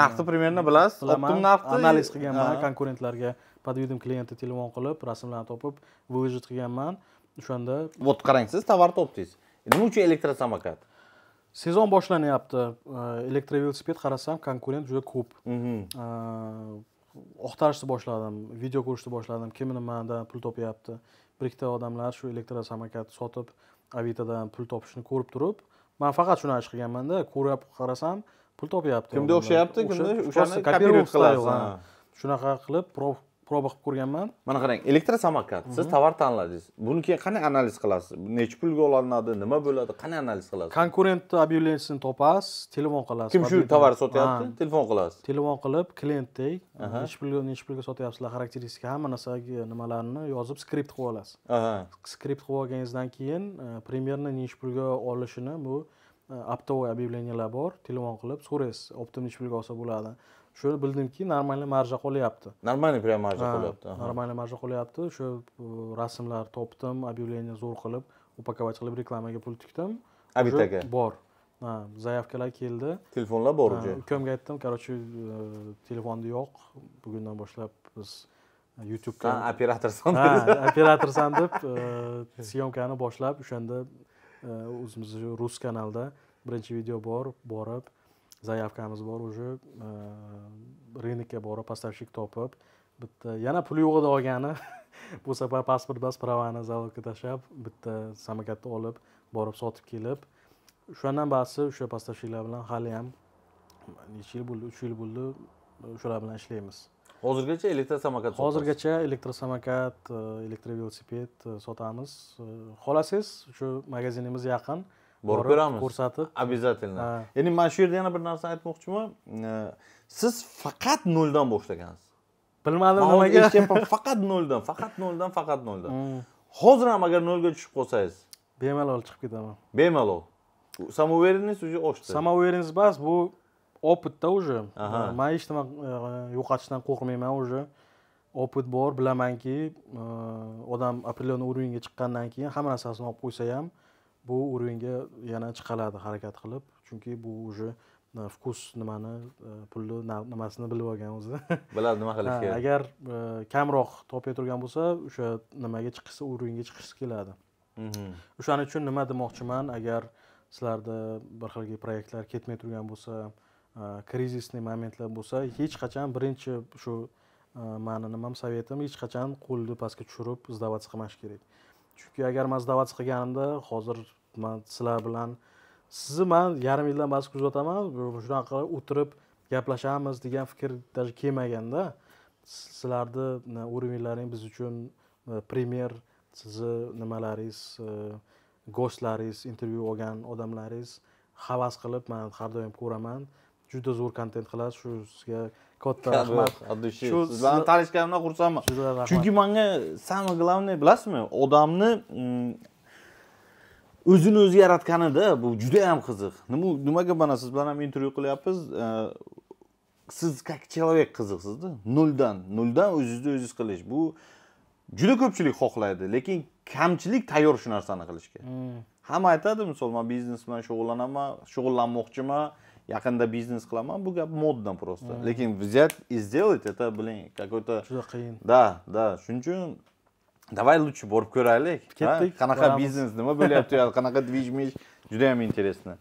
narxni примерно bilasiz bilaman narxni analiz qilganman konkurentlarga подвидим klientni telefon qilib rasmlarni topib выложить qilganman o'shanda вот qarang siz tovar topdingiz nima uchun elektrosamokat sezon boshlanyapti elektrovelosiped qarasam konkurent juda ko'p oqtarishni boshladim video ko'rishni boshladim. Kim nimadan pul topyapti? Bir ikkita odamlar shu elektrosamokat sotib avitodan pul topishini ko'rib turib man faqat shunaqa ish qilganmanda ko'rib qarasam pul topyapti. Kimda o'xshayapti kimda o'shani kopировать qilasiz shunaqa qilib proba qilib ko'rganman. Mana qarang elektrosamokat siz tovar tanladingiz. Buni keyin qanday analiz qilasiz? Necha pulga olinadi nima bo'ladi qanday analiz qilasiz? Konkurentni объявлениясini topasiz telefon qilasiz. Kim shu tovar sotyapti? Telefon qilasiz. Telefon qilib klientdek necha pulga necha pulga sotyapsizlar xarakteristika hamma narsaga nimalarni yozib skript qilib olasiz. Skript qilib olganingizdan keyin примерно necha pulga olishini bu оптовый объявлениялар bor. Telefon qilib so'raysiz optim necha pulga olsa bo'ladi shuni bildimki нормальный marja qolyapti. Нормальный прям marja qolyapti нормальный marja qolyapti. O'sha rasmlar topdim объявление zo'r qilib upakovать qilib reklamaga pul tikdim. Avitaga? Уже bor. Ha keldi. Telefonlar bor уже ukamga aytdim короче telefonni yo'q. Bugundan boshlab biz san youtubega operatorsan ha [laughs] operatorsan deb syomkani boshlab o'shanda o'zimizni rus kanalda birinchi video bor borib заявкamiz bor уже rынokka borib поставщик topib bitta yana puli yo'q edi olgani bu safar pasport emas pravani zavodga tashlab bitta samokatni olib borib sotib kelib o'shandan basi o'sha поставщикlar bilan haliyam necha yil bo'ldi uch yil bo'ldi o'shalar bilan ishlaymiz hozirgacha elektrosamokat sotasiz? hozirgacha elektrosamokat elektrovelosiped e, sotamiz E, xohlasangiz shu magazinimiz yaqin borib ko'ramiz. ko'rsatib. Обязательно. Ha. endi man shu yerda yana bir narsa aytmoqchiman. Siz faqat noldan boshlagansiz. Bilmadim nimaga. faqat noldan faqat noldan faqat noldan. Mm, hozir ham agar nolga tushib qolsangiz? Bemalol chiqib ketaman. Bemalol. Самоуверенность уже oshdi. Самоуверенность emas bu opitda уже. Man hech nima e, yo'qotishdan qo'rqmayman уже. Opit bor bilamanki e, odam определенный уровеньga chiqqandan keyin hamma narsasini olib qo'ysa ham bu уровеньga yana chiqaladi harakat qilib. Chunki bu уже vkus nimani e, pulni nimasini bilib olgan o'zi [laughs] biladi nima qilish kerak. agar e, kamroq topay turgan bo'lsa o'sha nimaga chiqishsa уровеньga chiqishsi keladi. Mhm. o'shaning uchun nima demoqchiman agar sizlarda bir xil proyektlar ketmay turgan bo'lsa krizisniy momentlar bo'lsa hech qachon birinchi shu mani nimam sovetim hech qachon qo'lni pastga tushirib сдаваться qilmash kerak chunki agar man da'vat qilganimda hozir man sizlar bilan sizni man yarim yildan beri kuzataman shunaqa o'tirib gaplashamiz degan fikr даже kelmaganda sizlarni уровеньlaring biz uchun e, premyer sizni nimalaringiz e, go'shtlaringiz gostlaringiz intervyu olgan odamlaringiz havas qilib man har doim ko'raman. Juda zo'r kontent qilasiz shu sizga katta rahmat. от души siz bilan tanishganimdan xursandman. juda rahmat. Chunki manga самое главное bilasizmi odamni mm, o'zini o'zi yaratganida bu juda ham qiziq. Nima nimaga mana siz bilan ham intervyu qilyapmiz? E, siz как человек qiziqsizda. Noldan noldan o'zingizni o'zingiz qilish. Bu juda ko'pchilik xohlaydi lekin kamchilik tayyor shu narsani qilishga. Mm, hamma aytadi misol man biznes bilan shug'ullanaman shug'ullanmoqchiman yaqinda biznes qilaman bu gap moddan просто. Lekin взять и сделать это блин какой то juda qiyin да да. Shuning uchun давай лучше borib ko'raylik Ketdik, qanaqa biznes nima bo'lyapti qanaqa движ juda ham интересно.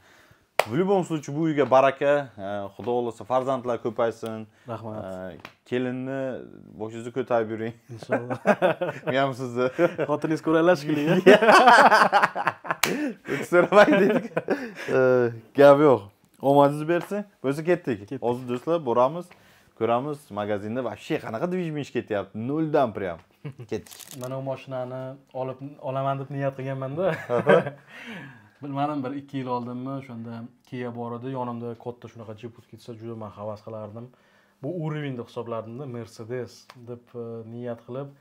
В любом случае bu uyga baraka xudo xohlasa farzandlar ko'paysin rahmat kelinni boshingizni ko'tarib yuring inshaalloh men ham sizni xotiningiz ko'radilar shekilli so'ramang dedik gap yo'q omadingiz bersin. Bo'lsa ketdik. Ketdik. hozir do'stlar boramiz ko'ramiz magazinda. Вообще qanaqa движимость ketyapti? Noldan прям [laughs] ketdik. Mana bu mashinani olib olaman deb niyat qilganmanda. [laughs] Bilmadim bir ikki yil oldinmi o'shanda kia bor edi yonimda katta shunaqa jip o'tib ketsa juda man havas qilardim. Bu уровень deb hisoblardimda mercedes deb e, niyat qilib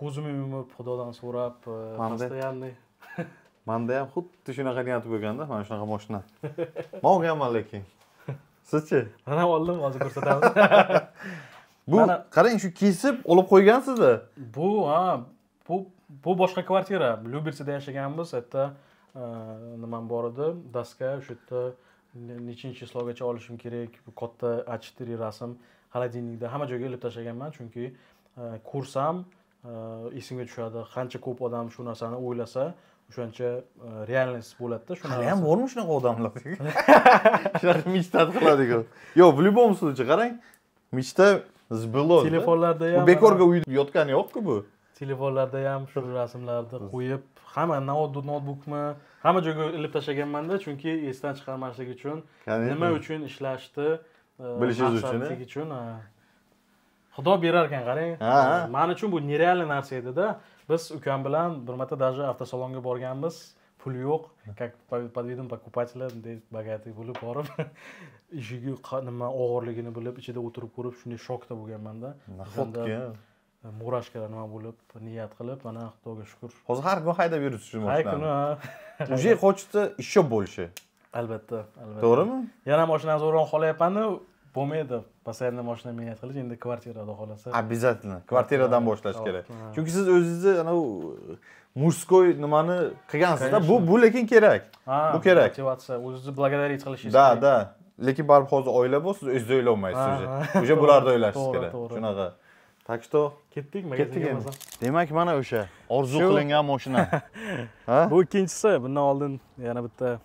ko'zimni yumib xudodan so'rab e, постоянный [laughs] manda ham xuddi shunaqa niyat bo'lganda mana shunaqa mashina man olganman lekin sizchi? Mana oldim hozir ko'rsatamiz. [laughs] Bu qarang shu kesib olib qo'ygansizlar bu ha bu bu boshqa kvartira. Lyubitsada yashaganmiz. U yerda e, nimam bor edi? Daska o'sha yerda ne- nechinchi chislagacha olishim kerak. Bu katta a четыре rasm холодильникda hamma joyga ilib tashlaganman chunki e, ko'rsam e, esimga tushadi. Qancha ko'p odam shu narsani o'ylasa o'shancha e, realность bo'ladida shu hali ham bormi shunaqa odamlar? [laughs] Shunaqa mечтать qiladiku. Yo'q в любом случае qarang. Mечта сбылось telefonlarda ham bekorga uyda yotgani yo'qku bu. Telefonlarda ham shu rasmlarni qo'yib hamma nout- noutbukmi hamma joyga ilib tashlaganmanda chunki esdan chiqarmaslik uchun nima uchun ishlashni e, Bilishingiz uchun, maqsadlik uchun xudo berar ekan qarang man uchun bu нереальный narsa edida biz ukam bilan bir marta даже avtosalonga borganmiz. Pul yo'q. Как по под видом покупателя bunday богатый bo'lib borib [laughs] eshigi nima og'irligini bilib ichida o'tirib ko'rib shunday shokda bo'lganmanda. Nahotki murashkalar nima bo'lib niyat qilib mana xudoga shukur. Hozir har kun haydab yuribsiz shu har kuni уже хочется еще больше albatta albatta. To'g'rimi? Yana mashina zo'rg'on qolyapmanu bo'lmaydi постоянно mashina menять qilish endi kvartira xudo xohlasa обязательно kvartiradan boshlash kerak. Chunki siz o'zingizni anavi мужской nimani qilgansizda bu bu lekin kerak. Bu kerak. motivatsiya o'zingizni благодарить qilishingiz да да lekin baribir hozir oila bor siz o'zingiz o'ylaolmaysiz уже уже bularni o'ylashingiz kerak. shunaqa. Так что ketdik ketdik endi. demak mana o'sha orzu qilingan mashina [laughs] ha? Bu ikkinchisi bundan oldin yana bitta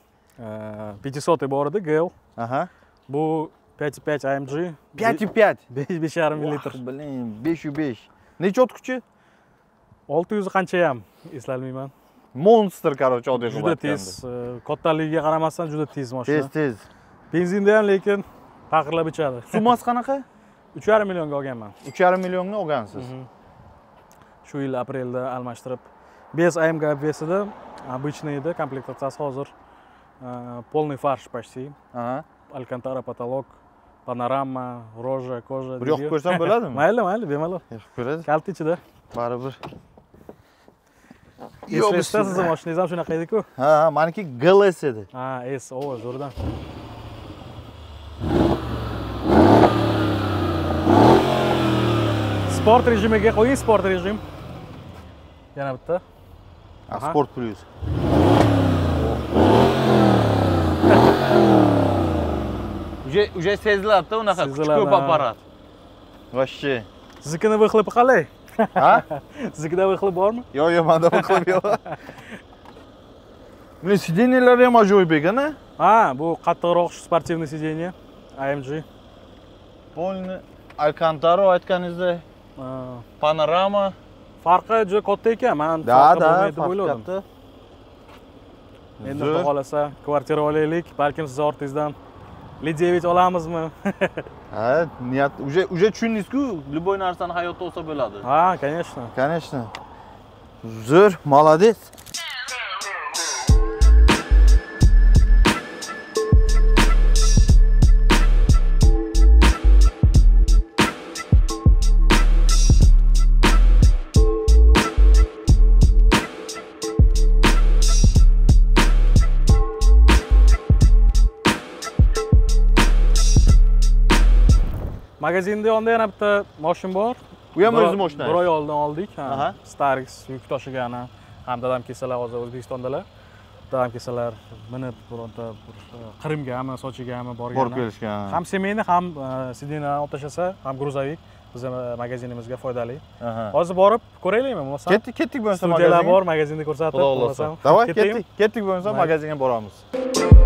пятисотый bor edi gel bu 5.5 amg пять и пять. Besh besh yarim litr блин besh yu besh necha ot kuchi olti yuz qanchayam eslolmayman monster короче oddiy qilib juda tez kattaligiga qaramasdan juda tez tez mashina tez benzinda ham lekin faqirlab ichadi summasi qanaqa uch yarim millionga olganman uch yarim millionga olgansiz shu yil aprelda almashtirib без amg обвесida обычный edi komplektatsiyasi hozir полный фарш почти. Aha alkantara потолок panorama roja koja bir yoqib ko'rsam bo'ladimi [laughs] mayli mayli bemalol. Yoqib ko'radi kalit ichida baribir eslasizda sizni mashinangiz ham shunaqa ediku ha ha maniki gls edi ha es o zo'rdan sport rejimiga qo'ying sport rejim. Yana bitta sport plus уже уже seziladida unaqa ko'p apparat вообще siznikini выхлопi qalay ha siznikida выхлоп bormi yo'q yo'q manda qilib yo'q блин сиденьелari ham ajoyib ekan a ha bu qattiqroq sportivniy сиденье amg полный. Alcantara aytganingizdek Ha, panorama farqi juda katta ekan man да farqi да bo'lmaydi deb katta endi xudo xohlasa kvartira olaylik balkim sizni ortingizdan li 9 olamizmi? [laughs] Ha niyat уже уже tushundingizku любой narsani hayotda olsa bo'ladi. Ha конечно. Конечно. Zo'r молодец magazinda yonida yana bitta moshin bor. Bu ham o'zizni mashinangiz bir oy oldin oldik starix yuk tashigani ham dadam kelsalar hozir o'zbekistondalar. Dadam kelsalar minib bironta bir e, qrimgami sochigami borib borgani kelishgan. Ham semeyniy ham sidinadan olib tashlasa ham gruzovik bizni magazinimizga foydali. Hozir borib ko'raylikmi bo'lmasa? Ketdik ketdik bo'lmasa magazinga bor magazinda ko'rsatib xudo xohlasa. давай ketdik ketdik bo'lmasa magazinga boramiz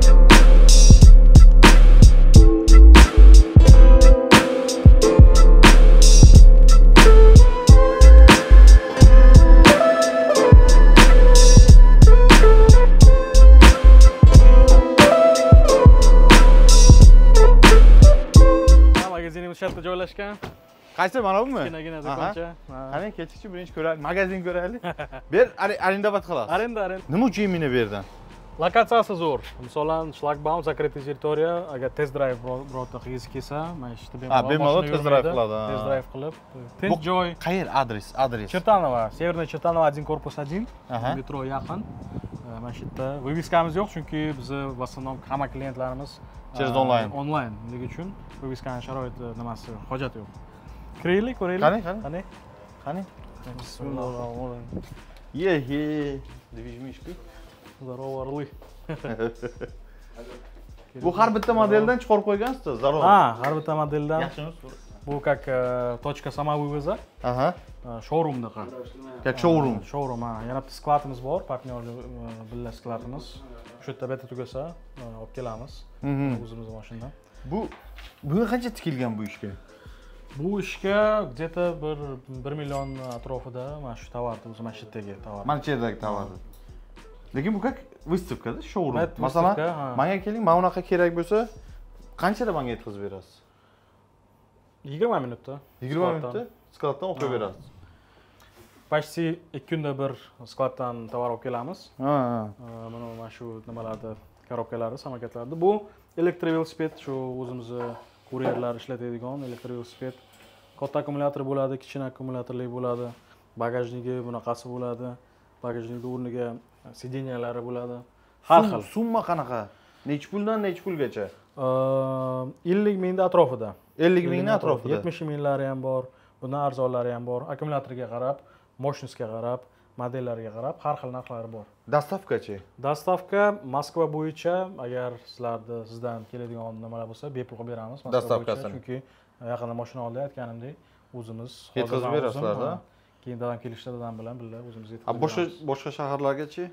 joylashgan qaysi mana bumi kichkinagina do'koncha qani ketishchi birinchi ko'raylik magazin ko'raylik ber are- arendovat qilasiz arenda arenda. Nima uchun imенно bu yerdan lokatsiyasi zo'r misolan shlagbaum закрытый территория agar test drive biro- birorta qilgisi kelsa mana shu yerda bemalol mashina test drive qiladi, test drive qilib tinch Bu- joy qayer adres adres Северная Чертанова 1, корпус 1. Aha. Metro yaqin. Mana shu yerda vyviskamiz yo'q, chunki bizni в основном hamma klientlarimiz Через onlayn. onlaynligi uchun vyviskani sharoiti nimasi hojati yo'q. Kiraylik, ko'raylik. Qani, qani. Qani? Bismillah. ye ye движмишка Здорово, орлы. bu har bitta modeldan chiqarib qo'ygansizda zarur Ha, har bitta modeldan. yaxshimi Bu как e, точка самовывоза, aha e, showroomdaqa. как showroom Showroom, ha. Yana bitta skladimiz bor, partnyorlik birga skladimiz. O'sha yerda beta tugasa, olib kelamiz. O'zimizni mashinadan. bu bunga qancha tikilgan bu ishga Bu ishga где-то bir 1 million atrofida mana shu tovarni o'zi mana shu yerdagi tovar. mana shu yerdagi tovarni lekin bu как выставкада Evet, masalan manga keling mana bunaqa kerak bo'lsa qanchada manga yetkazib berasiz 20 minutda. yigirma minutda skladdan olib berasiz Почти 2 kunda bir skladdan tovar olib kelamiz. Mana mana shu nimalarni korobkalari, samokatlarni. Bu elektrovelosiped, shu o'zimizni kuryerlar ishlatadigan elektrovelosiped. Katta akkumulyator bo'ladi, kichkina akkumulyatorli bo'ladi. Bagajnigi bunaqasi bo'ladi. Bagajnigi o'rniga sideniyalari bo'ladi. Har xil. summa qanaqa? Nechi puldan nechi pulgacha? Ellik mingni atrofida. Ellik mingni atrofida. yetmish minglari ham bor bundan arzonlari ham bor. Akkumulyatoriga qarab mощностьga qarab modellariga qarab har xil narxlari bor. Dostavkachi? Dostavka moskva bo'yicha agar sizlarni sizdan keladigan nimalar bo'lsa bepul qilib beramiz Dostavkasini. chunki yaqinda mashina oldida aytganimdek o'zimiz Yetkazib berasizlar-da? Keyin dadam kelishda dadam bilan birga o'zimiz a yetkazib boshqa boshqa shaharlargachi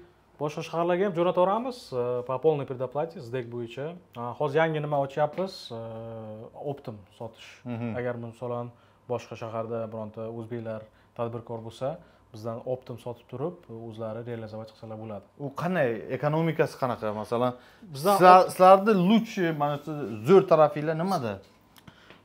boshqa shaharlarga ham jo'nataveramiz e, по полной предоплате zdek bo'yicha. Hozir yangi nima ochyapmiz? E, optim sotish. Mhm. agar masalan boshqa shaharda bironta o'zbeklar tadbirkor bo'lsa bizdan optim sotib turib o'zlari realizовать qilsalar bo'ladi. U qanday? Ekonomikasi qanaqa? Masalan Bizdan sizlar- sizlarni лучший mana shu zo'r tarafinglar nimada?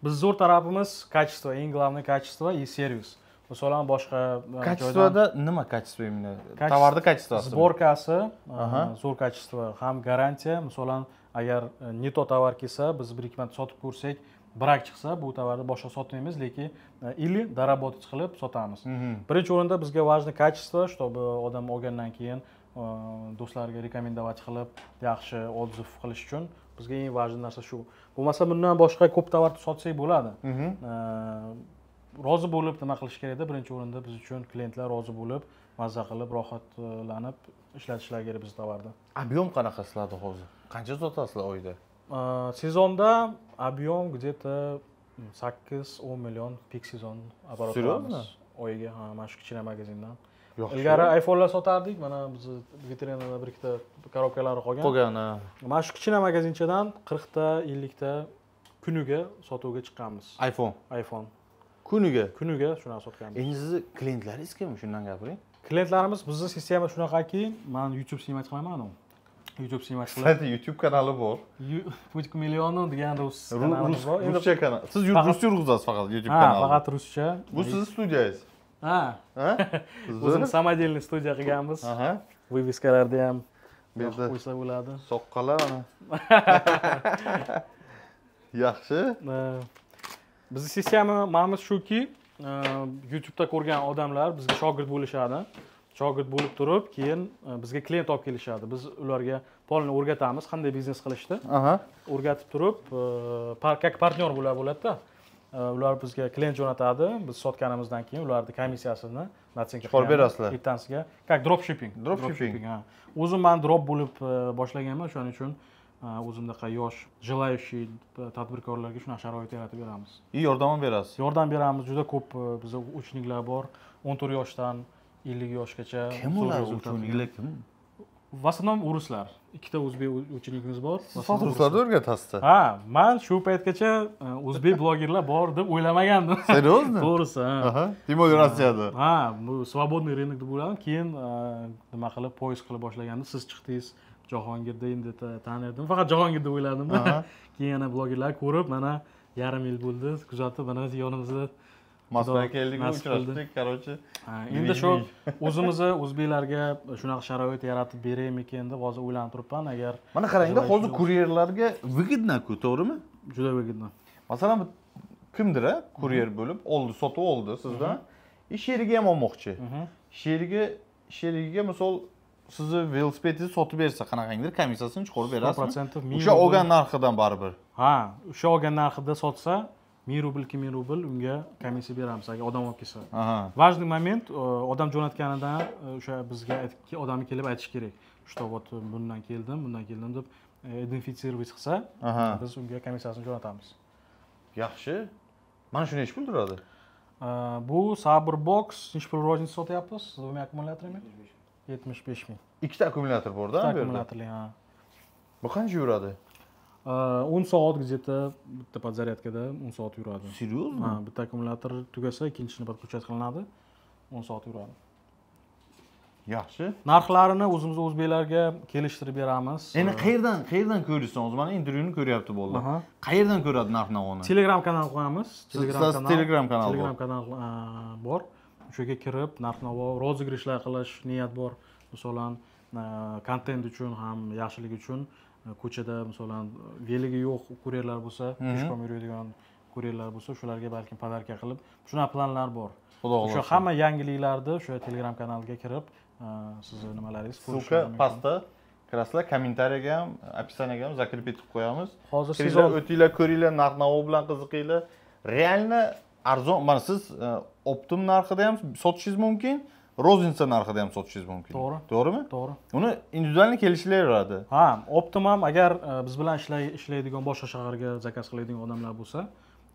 Biz zo'r tarafimiz качество eng главный качество и сервис masalan boshqa e, качествоda nima качество именно tovarni качествоsi e, Aha. zo'r качество ham garantiya masalan agar e, не то tovar kelsa biz bir ikki marta sotib ko'rsak brak chiqsa bu tovarni boshqa sotmaymiz lekin e, или доработать qilib sotamiz Mhm. birinchi o'rinda bizga важно качество чтобы odam olgandan keyin e, do'stlariga rekomendовать qilib yaxshi отзыв qilish uchun bizga eng важный narsa shu bo'lmasa bundan boshqa ko'p tovar sotsak bo'ladi Mhm. E, rozi bo'lib nima qilish kerakda birinchi o'rinda biz uchun klientlar rozi bo'lib mazza qilib rohatlanib ishlatishlari kerak bizni tovarni объем qanaqa sizlarda hozir? Qancha sotasizlar oyda sezonda объем где то sakkiz o'n million pik sezon оборот Серьезно? oyiga ha mana shu kichkina magazindan. Ilgari ayfonlar sotardik mana bizni vitrinada bir ikkita korobkalari qolgan. Qolgan mana shu kichkina magazinchadan qirqta ellikta kuniga sotuvga chiqqanmiz. iphone. iphone kuniga. Kuniga shunaqa sotganmiz. Endi sizni klientlaringiz kim shundan gapiring. Klientlarimiz bizni sistema shunaqaki man youtube snimat qilmayman youtube snimat qilib. Sizlarni youtube kanali bor. Pуть к миллиону degan rus Ru- kanalimiz bor. Ruscha kanal. Siz ruscha yurg'izasiz faqat youtube ha kanalni faqat ruscha. Bu sizni studiyangiz ha. [laughs] O'zimiz самодельный studiya qilganmiz. Выпискаlarda ham Bu yerda- qo'ysa bo'ladi. soqqalar [laughs] yaxshi Bizni sistemamiz shuki e, youtubeda ko'rgan odamlar bizga shogird bo'lishadi. Shogird bo'lib turib keyin e, bizga klient olib kelishadi. Biz ularga полный o'rgatamiz. Qanday biznes qilishni o'rgatib turib e, как партнер bular bo'ladida. E, ular bizga klient jo'natadi. Biz sotganimizdan keyin ularni komissiyasini natsenka Chiqarib berasizlar. kvittansiyaga как Drop shipping. o'zim man drop bo'lib e, boshlaganman. O'shaning uchun e, o'zimdaqa yosh желающий tadbirkorlarga shunaqa sharoit yaratib beramiz и yordam ham berasiz yordam beramiz juda ko'p e, bizda ученикlar bor o'n to'rt yoshdan ellik yoshgacha kim ular uchunliklar kim в основном ruslar ikkita o'zbek uchenikimiz bor siz faqat ruslarni o'rgatasizda ha man shu paytgacha e, o'zbek blogerlar bor deb o'ylamagandim серьезно to'g'risi ha. aha demokratiyada ha bu свободный рынок deb o'yladim keyin e, nima qilib poyezd qilib boshlaganda siz chiqdingiz jahongirda endi ta- tanirdim. Faqat jahongir deb o'yladim [laughs] keyin yana blogerlar ko'rib mana yarim yil bo'ldi kuzatib mana yonimizda moskvaga keldik uchrashdik короче endi shu [laughs] o'zimizni o'zbeklarga shunaqa sharoit yaratib beraymikin deb hozir o'ylanib turibman. Agar mana qarangda hozir kuryerlarga выгодно-ku to'g'rimi? Juda выгодно masalan kimdir a kuryer bo'lib oldi sotib oldi sizdan. Ish yeriga ham olmoqchi. Ish yeriga misol sizni velosipedingizni sotib bersa qanaqangidir komissiyasini chiqarib berasizmi o'sha olgan narxidan baribir. Ha o'sha olgan narxida sotsa ming rubl ikki ming rubl unga komissiya beramiz agar odam olib kelsa. Важный e, odam jo'natganidan e, o'sha bizga odamni kelib aytishi kerak. Что вот bundan keldim bundan keldim deb e, identifitsировать qilsa biz unga komissiyasini jo'natamiz. Yaxshi. Mana shu nechi pul turadi bu sabr box nechi pul roзничный sotyapmiz с двумя аккумуляторами yetmish besh ming. Ikkita akkumulyator borda bu yerda? akkumulyatorli ha. Bu qancha yuradi? E, o'n soat где то bitta подзарядкада o'n soat yuradi. Серьезно ha bitta akkumulyator tugasa ikkinchisini подключать qilinadi o'n soat yuradi. Yaxshi. Narxlarini o'zimiz o'zbeklarga kelishtirib beramiz. Endi qayerdan qayerdan ko'rishsan o'zi mana intervyuni ko'ryapti bolalar aha. qayerdan ko'radi narx navoni? Telegram kanal qo'yamiz. Telegram kanal bor. telegram kanal a, bor o'sha yerga kirib narx navo rozыгрышlar qilish niyat bor. Masalan kontent uchun ham yaxshilik uchun a, ko'chada masalan veligi yo'q kuryerlar bo'lsa Mhm. peshkom yuradigan kuryerlar bo'lsa shularga balkim podarka qilib shunaqa planlar bor. Xudo o'sha xohlasa. hamma yangiliklarni o'sha telegram kanalga kirib a, sizni nimalaringiz ссылка pastda kirasizlar kommentariyaga ham описаниyaga ham закреп etib qo'yamiz. Hozir sezon o'tinglar ko'ringlar narx navo bilan qiziqinglar. Реально arzon mana siz e, optim narxida ham sotishingiz mumkin rozница narxida ham sotishingiz mumkin. To'g'ri. to'g'rimi to'g'ri uni individualniy kelishilaveradi ha optimum agar e, biz bilan ishlay- ishlaydigan boshqa shaharga zakaz qiladigan odamlar bo'lsa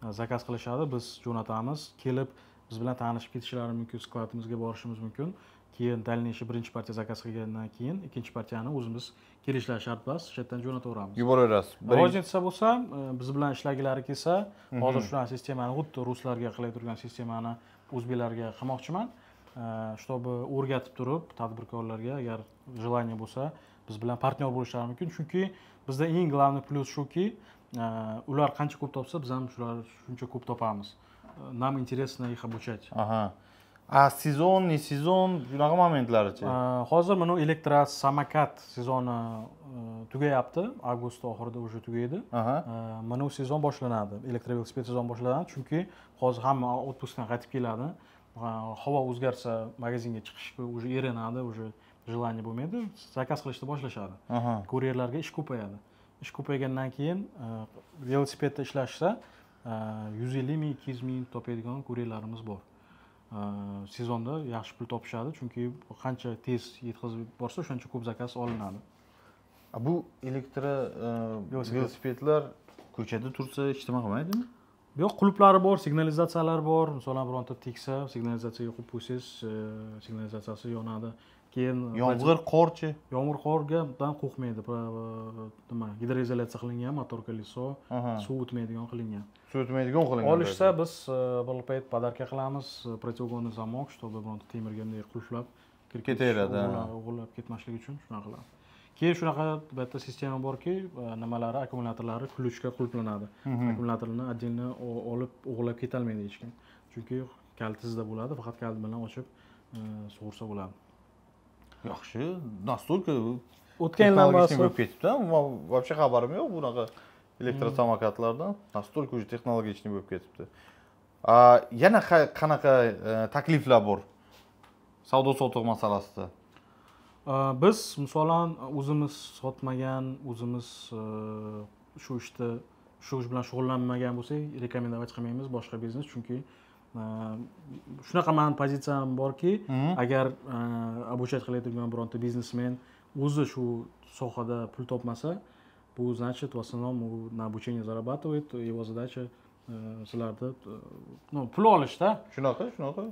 e, zakaz qilishadi. Biz jo'natamiz. Kelib biz bilan tanishib ketishlari mumkin skladimizga borishimiz mumkin. Keyin дальнейший birinchi partiya zakaz qilgandan keyin ikkinchi partiyani o'zimiz kelishlari shart emas o'sha yerdan jo'nataveramiz. Yuboraverasiz. Birinchi- rozница bo'lsa e, biz bilan ishlagilari kelsa hozir shunaqa sistemani xuddi ruslarga qilay turgan sistemani o'zbeklarga qilmoqchiman чтобы o'rgatib turib tadbirkorlarga agar желание bo'lsa biz bilan partnyor bo'lishlari mumkin. Chunki bizda eng главный plyus shuki ular qancha ko'p topsa biz ham shular shuncha ko'p topamiz. Нам интересно их обучать. Aha. A sezon не sezon shunaqa momentlarichi hozir mana elektrosamokat sezoni e, tugayapti avgust oxirida уже tugaydi mana bu sezon boshlanadi elektrovelosiped sezon boshlanadi chunki hozir hamma отпускdan qaytib keladi havo o'zgarsa magazinga chiqishga уже erinadi уже желание bo'lmaydi zakaz qilishni boshlashadi kuryerlarga ish ko'payadi ish ko'paygandan keyin velosipedda ishlashsa yuz ellik ming ikki yuz ming topadigan kuryerlarimiz bor sezonda yaxshi pul topishadi chunki qancha tez yetkazib borsa o'shancha ko'p zakaz olinadi. Bu elektro e, Velosiped. velosipedlar ko'chada tursa hech nima qilmaydimi yo'q quluplari bor signalizatsiyalar bor. Masalan bironta tegsa signalizatsiyaga qo'yib qo'ysangiz e, signalizatsiyasi yonadi keyin yomg'ir qorchi? Yomg'ir qorgadan qo'rqmaydi nima gidroizolyatsiya qilingan motor koleso aha. suv o'tmaydigan qilingan. Suv o'tmaydigan qilingan olishsa biz e, bir payt podarka qilamiz e, противогонный замок чтобы bironta temirgandek qulflab kirib Ketaveradi, o'g'irlab- ketmasligi uchun shunaqa qiladi keyin shunaqa bitta sistema borki e, nimalari akkumulyatorlari ключga qulflanadi. Akkumulyatorni отдельно olib o'g'irlab ketolmaydi hech kim. Chunki kalit tizda bo'ladi faqat kalit bilan ochib e, sug'ursa bo'ladi yaxshi настолько o'tgan yildan boshlab bo'lib ketibdi вообще xabarim yo'q bunaqa elektrosamokatlardan настолько уже texnologичный bo'lib ketibdi. Yana qa- qanaqa e, takliflar bor? Savdo sotiq masalasida. Biz misolan o'zimiz sotmagan o'zimiz e, shu ishda shu ish bilan shug'ullanmagan bo'lsak rekomendовать qilmaymiz boshqa biznes chunki shunaqa mani pozitsiyam borki agar обучать qiladigan bironta biznesmen o'zi shu sohada pul topmasa bu значит в основном u на обучение зарабатывает его задача sizlarni ну, pul olishda shunaqa shunaqa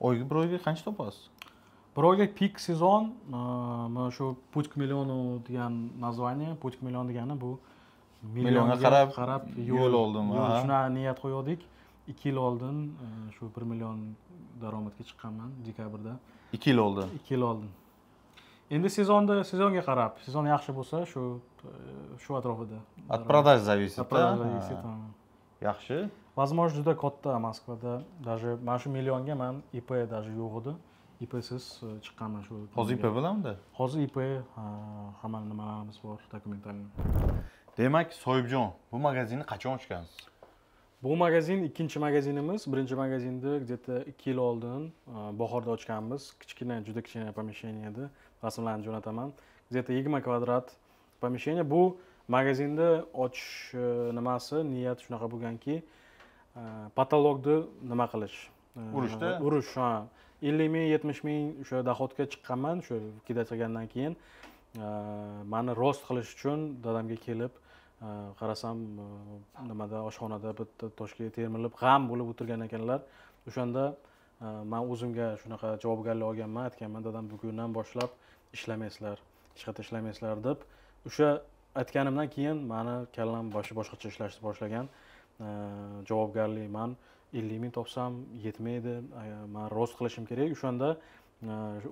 oyga bir oyga qancha topasiz bir oyga pik sezon mana shu pуть к миллиону degan название pуть к миллиону degani bu Millionga qarab qarab yo'l oldim, shunaqa niyat qo'ygandik ikki yil oldin e, shu bir million daromadga chiqqanman dekabrda. Ikki yil oldi ikki yil oldin. Endi sezonda sezonga qarab sezon yaxshi bo'lsa shu e, shu atrofida от продаж зависит От продаж да? зависит, yaxshi. Возможность juda katta moskvada даже mana shu millionga man ip даже yo'q edi ipsiz e, chiqqanman shu hozir ip bilamidi hozir ip hamma nimalarimiz bor dokumentalniy demak soyibjon bu magazinni qachon ochgansiz bu magazin ikkinchi magazinimiz. Birinchi magazinni где то ikki yil oldin e, bahorda ochganmiz kichkina juda kichkina помещение edi rasmlarni jo'nataman. где то yigirma kvadrat помещение. Bu magazinni ochish e, nimasi niyati shunaqa bo'lganki patologni nima qilish? Urishda urish ha. ellik ming yetmish ming o'sha dohodga chiqqanman. Shu qilgandan keyin mani rost qilish uchun dadamga kelib Э, qarasam э, nimada oshxonada bitta toshga termilib g'am bo'lib o'tirgan ekanlar. O'shanda e, man o'zimga shunaqa javobgarlik olganman aytganman dadam bugundan boshlab ishlamaysizlar hech qayerda ishlamaysizlar deb. O'sha aytganimdan keyin mani kallam boshqacha ishlashni boshlagan. E, javobgarlik man ellik ming topsam yetmaydi. E, man rost qilishim kerak. O'shanda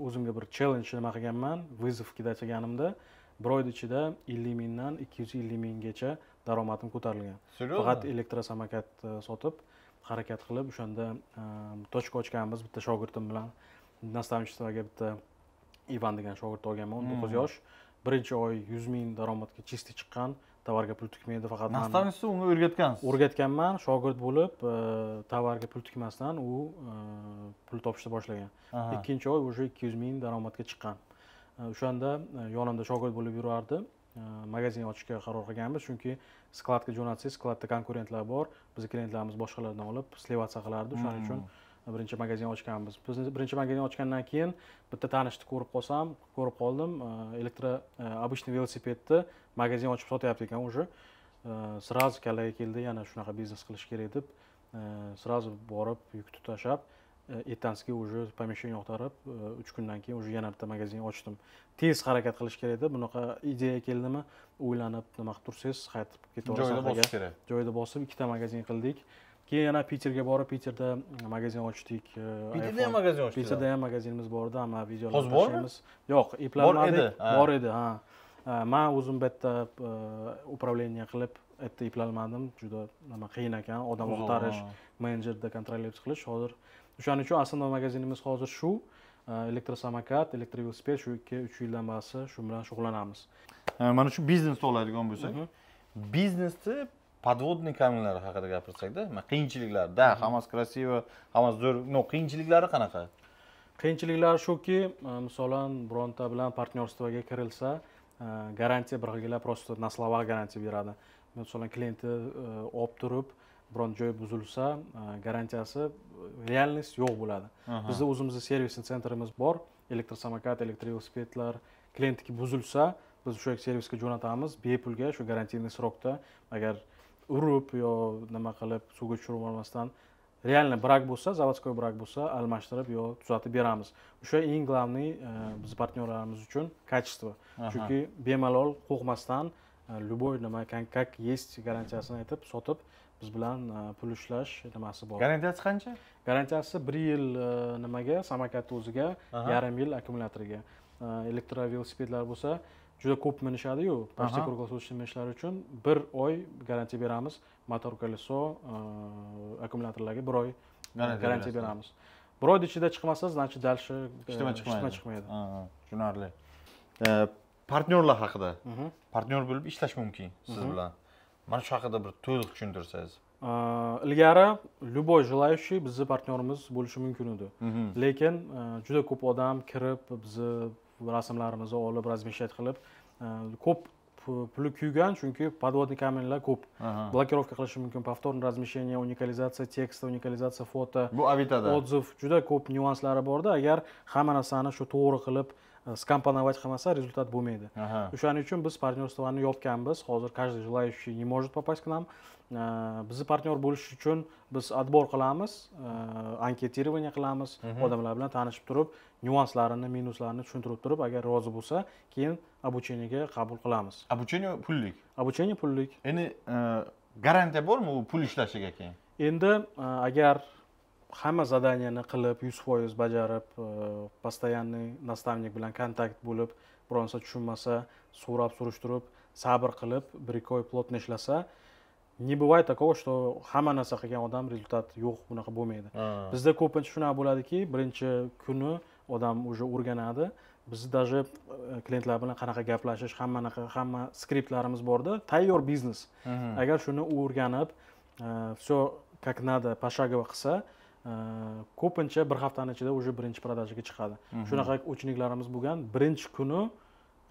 o'zimga bir chellenj nima qilganman? Вызов kidachlaganimda bir oyni ichida ellik mingdan ikki yuz ellik minggacha daromadim ko'tarilgan. Faqat elektrosamokat sotib harakat qilib o'shanda точка ochganmiz bitta shogirdim bilan. Наставничествоga bitta ivan degan shogirdni olganman o'n to'qqiz yosh. Birinchi oy yuz ming daromadga чистый chiqqan tovarga pul tukmaydi faqat nastavniца unga o'rgatgansiz? O'rgatganman shogird bo'lib e, tovarga pul tukmasdan u e, pul topishni boshlagan. Ikkinchi oy уже ikki yuz ming daromadga chiqqan. e, o'shanda yonimda shogird bo'lib yurardi. Magazin ochishga qaror qilganmiz chunki skladga jo'natsangiz skladda konkurentlar bor. Bizni klientlarimiz boshqalardan olib sливаться qilardi. O'shaning uchun hmm. birinchi magazin ochganmiz. Bizni birinchi magazin ochgandan keyin bitta tanishni ko'rib qolsam ko'rib qoldim. Elektro обычный velosipedni magazin ochib sotyapti ekan уже. Сразу kallaga keldi yana shunaqa biznes qilish kerak deb. Сразу borib yukni tashlab ertasiga уже помещение ag'darib uch kundan keyin уже yana bitta magazin ochdim. Tez harakat qilish kerak edi bunaqa ideya keldimi? O'ylanib nima qilib tursangiz qaytib ketaverasiz. Joyida bosish kerak. joyida bosib ikkita magazin qildik. Keyin yana piterga borib piterda magazin ochdik. Piterda ham magazin ochdingiz piterda ham magazinimiz bor edi hamma videolar hozir bormi? yo'q eplanmadik bor edi ha. man o'zim bu yerda управление qilib yerda eplolmadim juda nima qiyin ekan odam oqtarish menejerda kontrolировать qilish. Hozir o'shaning uchun основной magazinimiz hozir shu elektrosamokat elektrovelosiped shu ikki uch yildan beri shu bilan shug'ullanamiz. Mana shu biznesni oladigan bo'lsak biznesni подводный каменlari haqida gapirsakda qiyinchiliklar да hammasi красиво hammasi zo'r. Но qiyinchiliklari qanaqa? Qiyinchiliklari shuki misolan bironta bilan партнерствоga kirilsa garantiya bir xilgila просто на словах garantiya beradi. Masalan klientni olib turib biron joy buzilsa garantiyasi realность yo'q bo'ladi. Bizni o'zimizni servisni sentrimiz bor. Elektrosamokat elektrovelosipedlar klientniki buzilsa biz o'sha servisga jo'natamiz bepulga shu garantiyniy срокda agar urib yo nima qilib suvga tushirib yubormasdan реально brak bo'lsa заводской brak bo'lsa almashtirib yo tuzatib beramiz. O'sha eng главный e, biz partnyorlarimiz uchun качество. Chunki bemalol qo'rqmasdan e, любой nima как есть garantiyasini aytib sotib biz bilan e, pul ishlash nimasi bor? Garantiyasi qancha? Garantiyasi bir yil nimaga samokatni o'ziga yarim yil akkumulyatoriga. Elektrovelosipedlar bo'lsa juda ko'p minishadiyu почти круглосуточный minishlari uchun bir oy garantiya beramiz motor колесо akkumulyatorlarga bir oy garantiya beramiz. Bir oyni ichida chiqmasa значит дальше ishtima chiqmaydi. chiqmaydi. Tushunarli. Partnyorlar haqida partnyor bo'lib ishlash mumkin siz bilan mana shu haqida bir to'liq tushuntirsangiz. Ilgari любой желающий bizni partnyorimiz bo'lishi mumkin edi. Lekin juda ko'p odam kirib bizni rasmlarimizni olib размещать qilib ko'p puli kuygan chunki подводный каменlar ko'p. Blokirovka qilishi mumkin повторное размещение unikalizatsiya teksta unikalizatsiya foto bu avitada. отзыв juda ko'p nyuanslari borda. Agar hamma narsani shu to'g'ri qilib skompoновать qilmasa rezultat bo'lmaydi o'shaning uchun biz партнерствоni yopganmiz hozir каждый желающий не может попасть к нам. Bizni partnyor bo'lish uchun biz отбор qilamiz anketирование qilamiz odamlar bilan tanishib turib nyuanslarini minuslarini tushuntirib turib agar rozi bo'lsa keyin обучениеga qabul qilamiz обучение pullik обучение pullik endi garantiya bormi u pul ishlashiga keyin endi agar hamma zadaniyani qilib yuz foiz bajarib постоянный наставник bilan kontakt bo'lib biron narsa tushunmasa so'rab surishtirib sabr qilib bir ikki oy плотно ishlasa не bывает такого что hamma narsa qilgan odam rezultat yo'q bunaqa bo'lmaydi. Bizda ko'pincha shunaqa bo'ladiki birinchi kuni odam уже o'rganadi. Biz даже e, klientlar bilan qanaqa gaplashish hammanaqa hamma skriptlarimiz borda tayyor biznes agar shuni o'rganib все как надо пошагово qilsa ko'pincha bir haftani ichida уже birinchi продажаga chiqadi. Shunaqa ученикlarimiz bo'lgan. Birinchi kuni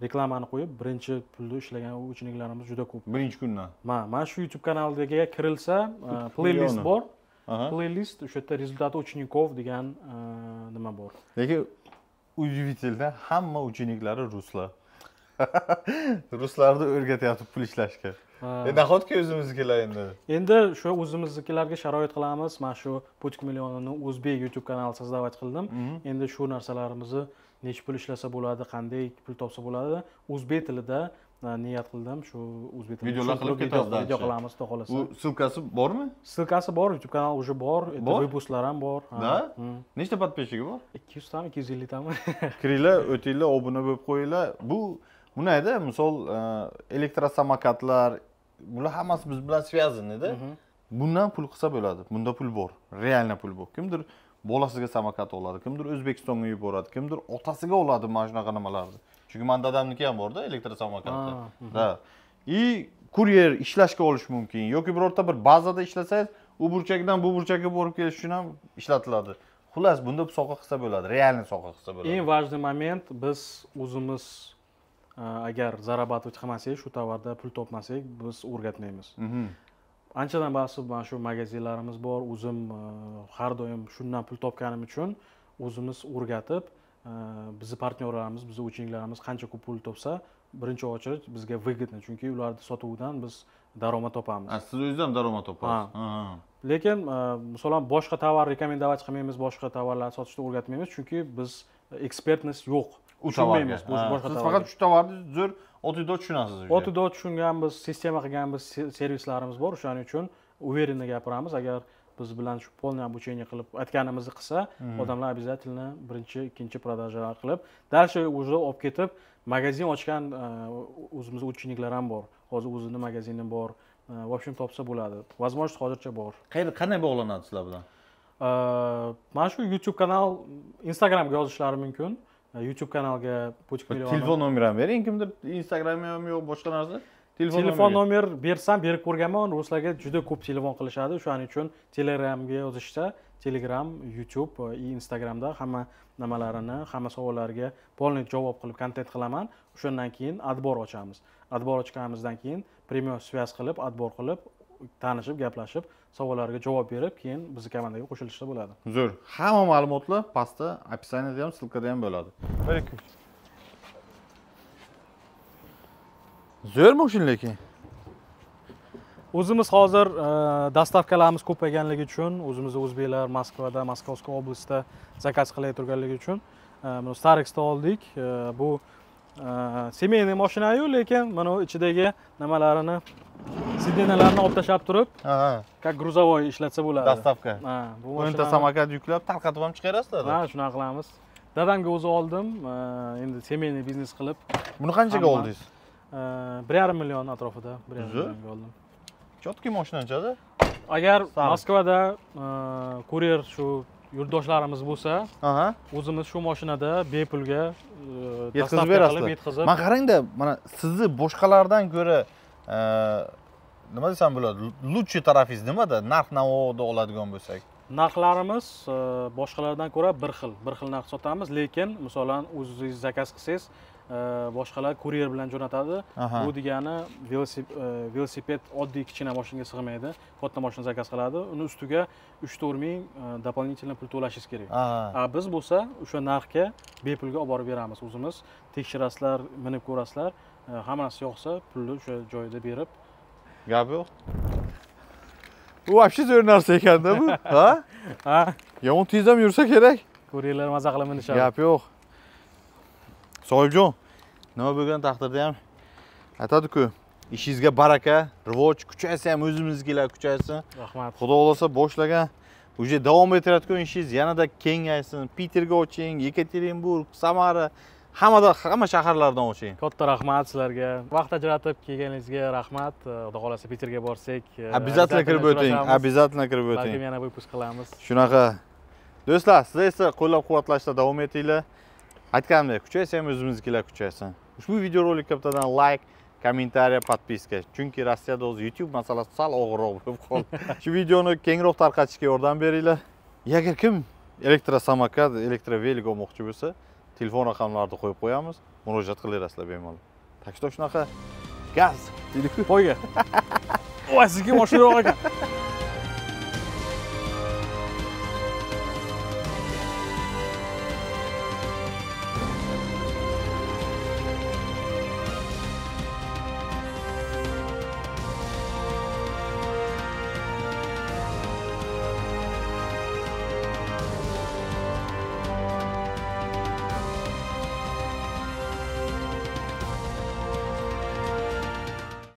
reklamani qo'yib birinchi pulni ishlagan ученикlarimiz juda ko'p. Birinchi kundan? Mana mana shu youtube kanaliga kirilsa playlist bor. Playlist o'sha yerda результаты учеников degan nima bor? Lekin удивительно hamma учениклari ruslar. [laughs] Ruslarni o'rgatyapti pul ishlashga. e, nahotki o'zimiznikilar endi? Endi shu o'zimiznikilarga sharoit qilamiz. Mana shu puchka millionini o'zbek youtube kanali создавать qildim. Mhm. endi shu narsalarimizni nechi pul ishlasa bo'ladi qanday pul topsa bo'ladi o'zbek tilida e, niyat qildim. Shu o'zbek tilida videolar qilib ketamiz video qilamiz xudo xohlasa u ссылкасы bormi? Ссылкасы bor youtube kanal уже bor. Выпускlar ham bor. Да nechta подписчиги bor? ikki yuztami ikki yuz elliktami kiringlar o'tinglar obuna bo'lib qo'yinglar. Bu bundayda misol e, elektrosamokatlar bular hammasi biz bilan связанныйda bundan pul qilsa bo'ladi. Bunda pul bor. Реально pul bor. Kimdir bolasiga samokat oladi kimdir o'zbekistonga yuboradi kimdir otasiga oladi mana shunaqa nimalarni. Chunki mani dadamniki ham borda elektrosamokatda да и kuryer ishlashga olish mumkin. Yoki birorta bir bazada ishlasangiz u burchakdan bu burchakka borib kelish uchun ham ishlatiladi. Xullas bunda soqa qilsa bo'ladi реальный soqa qilsa bo'ladi. Eng важный moment biz o'zimiz agar зарабатывать qilmasak shu tovarda pul topmasak biz o'rgatmaymiz anchadan bosib mana shu magazinlarimiz bor o'zim har doim shundan pul topganim uchun o'zimiz o'rgatib bizni partnyorlarimiz bizni ученикlarimiz qancha ko'p pul topsa birinchi очередь bizga выгодно chunki ularni sotuvidan biz daromad topamiz siz o'zingiz ham daromad topasiz lekin masalan boshqa tovar rekomendовать qilmaymiz boshqa tovarlarni sotishni o'rgatmaymiz chunki biz ekspertimiz yo'q tovarga siz faqat shu tovarni zo'r oddiy tushunasiz oddiy tushunganmiz sistema qilganmiz servislarimiz bor. O'shaning uchun уверенно gapiramiz. Agar biz bilan shu полный обучение qilib aytganimizni qilsa odamlar обязательно birinchi ikkinchi продажалар qilib дальше уже olib ketib magazin ochgan o'zimizni ученикlar ham bor. Hozir o'zini magazini bor в общем topsa bo'ladi. Возможность hozircha bor. Qayerda qanday bog'lanadi sizlar bilan? Mana shu youtube kanal instagramga yozishlari mumkin youtube kanalga почка telefon nomerini bering kimdir instagrami ham yo'q boshqa narsa. Telefon telefon nomer bersam berib ko'rganman. Ruslarga juda ko'p telefon qilishadi. O'shaning uchun telegramga yozishsa telegram youtube и instagramda hamma nimalarini hamma savollariga полный javob qilib kontent qilaman. O'shandan keyin отбор ochamiz. Отбор ochganimizdan keyin прямой связь qilib отбор qilib tanishib gaplashib savollarga javob berib keyin bizni komandaga qo'shilishsa bo'ladi. Zo'r. Hamma ma'lumotlar pastda описаниеda ham ссылкада ham bo'ladi. Zo'r mashina lekin o'zimiz hozir e, dostavkalarimiz ko'payganligi uchun o'zimizni o'zbeklar moskvada moskovskiy oblastda zakaz qilayotganligi turganligi uchun e, starexni oldik. E, bu семейный mashinayu lekin mana ichidagi nimalarini sidinalarni olib tashlab turib как грузовой ishlatsa bo'ladi. Доставка. O'nta samokat yuklab tarqatib ham chiqarasizlar ha shunaqa qilamiz. Dadamga o'zi oldim. Endi семейный biznes qilib buni qanchaga oldingiz? Bir yarim million atrofida bir yarim millionga oldim. Четкий mashinachada agar moskvada kuryer shu yurtdoshlarimiz bo'lsa o'zimiz shu mashinada bepulga e, yetkazib berasizlar. yetkazib mana qarangda mana sizni boshqalardan ko'ra e, nima desam bo'ladi лучший tarafingiz nimada? Narx navoda oladigan bo'lsak. Narxlarimiz e, boshqalardan ko'ra bir xil bir xil narx sotamiz lekin masalan o'zingiz zakaz qilsangiz boshqalar kuryer bilan jo'natadi. Bu degani velosiped oddiy kichkina mashinaga sig'maydi. Katta mashina zakaz qiladi. Uni ustiga uch to'rt ming дополнительно pul to'lashingiz kerak. A biz bo'lsa o'sha narxga bepulga olib borib beramiz o'zimiz. Tekshirasizlar minib ko'rasizlar hamma narsa yoqsa pulni o'sha joyida berib. Gap yo'q bu вообще zo'r narsa ekanda bu ha? [laughs] Yomon tez ham yursa kerak. Kuryerlar maza qilib minishadi gap yo'q sohibjon nima bo'lgan taqdirda ham aytadiku ishingizga baraka rivoj kuchaysa ham o'zimiznikilar kuchaysin rahmat. Xudo xohlasa boshlagan. Уже davom etayotgan ishingiz yanada kengaysin. Piterga oching yekaterinburg samara hammada hamma shaharlardan oching. Katta rahmat sizlarga. Vaqt ajratib kelganingizga rahmat. Xudo xohlasa peterga borsak обязательно kirib o'ting обязательно kirib balkim o'ting. yana выпуск qilamiz. Shunaqa. Do'stlar sizlar esa qo'llab quvvatlashda davom etinglar aytganimdek kuchaysa ham o'zimiznikilar kuchaysin ushbu videorolikka bittadan layk kommentariya podpiska. Chunki rossiyada hozir youtube masalasi sal og'irroq bo'lib qoldi. [laughs] Shu videoni kengroq tarqatishga yordam beringlar. Agar kim elektrosamokat elektrovelik olmoqchi bo'lsa telefon raqamlarini qo'yib qo'yamiz. Murojaat qilaverasizlar bemalol. Так что shunaqa. Gaz. Deydiku poyga [laughs] voy sizniki mashinaroq ekan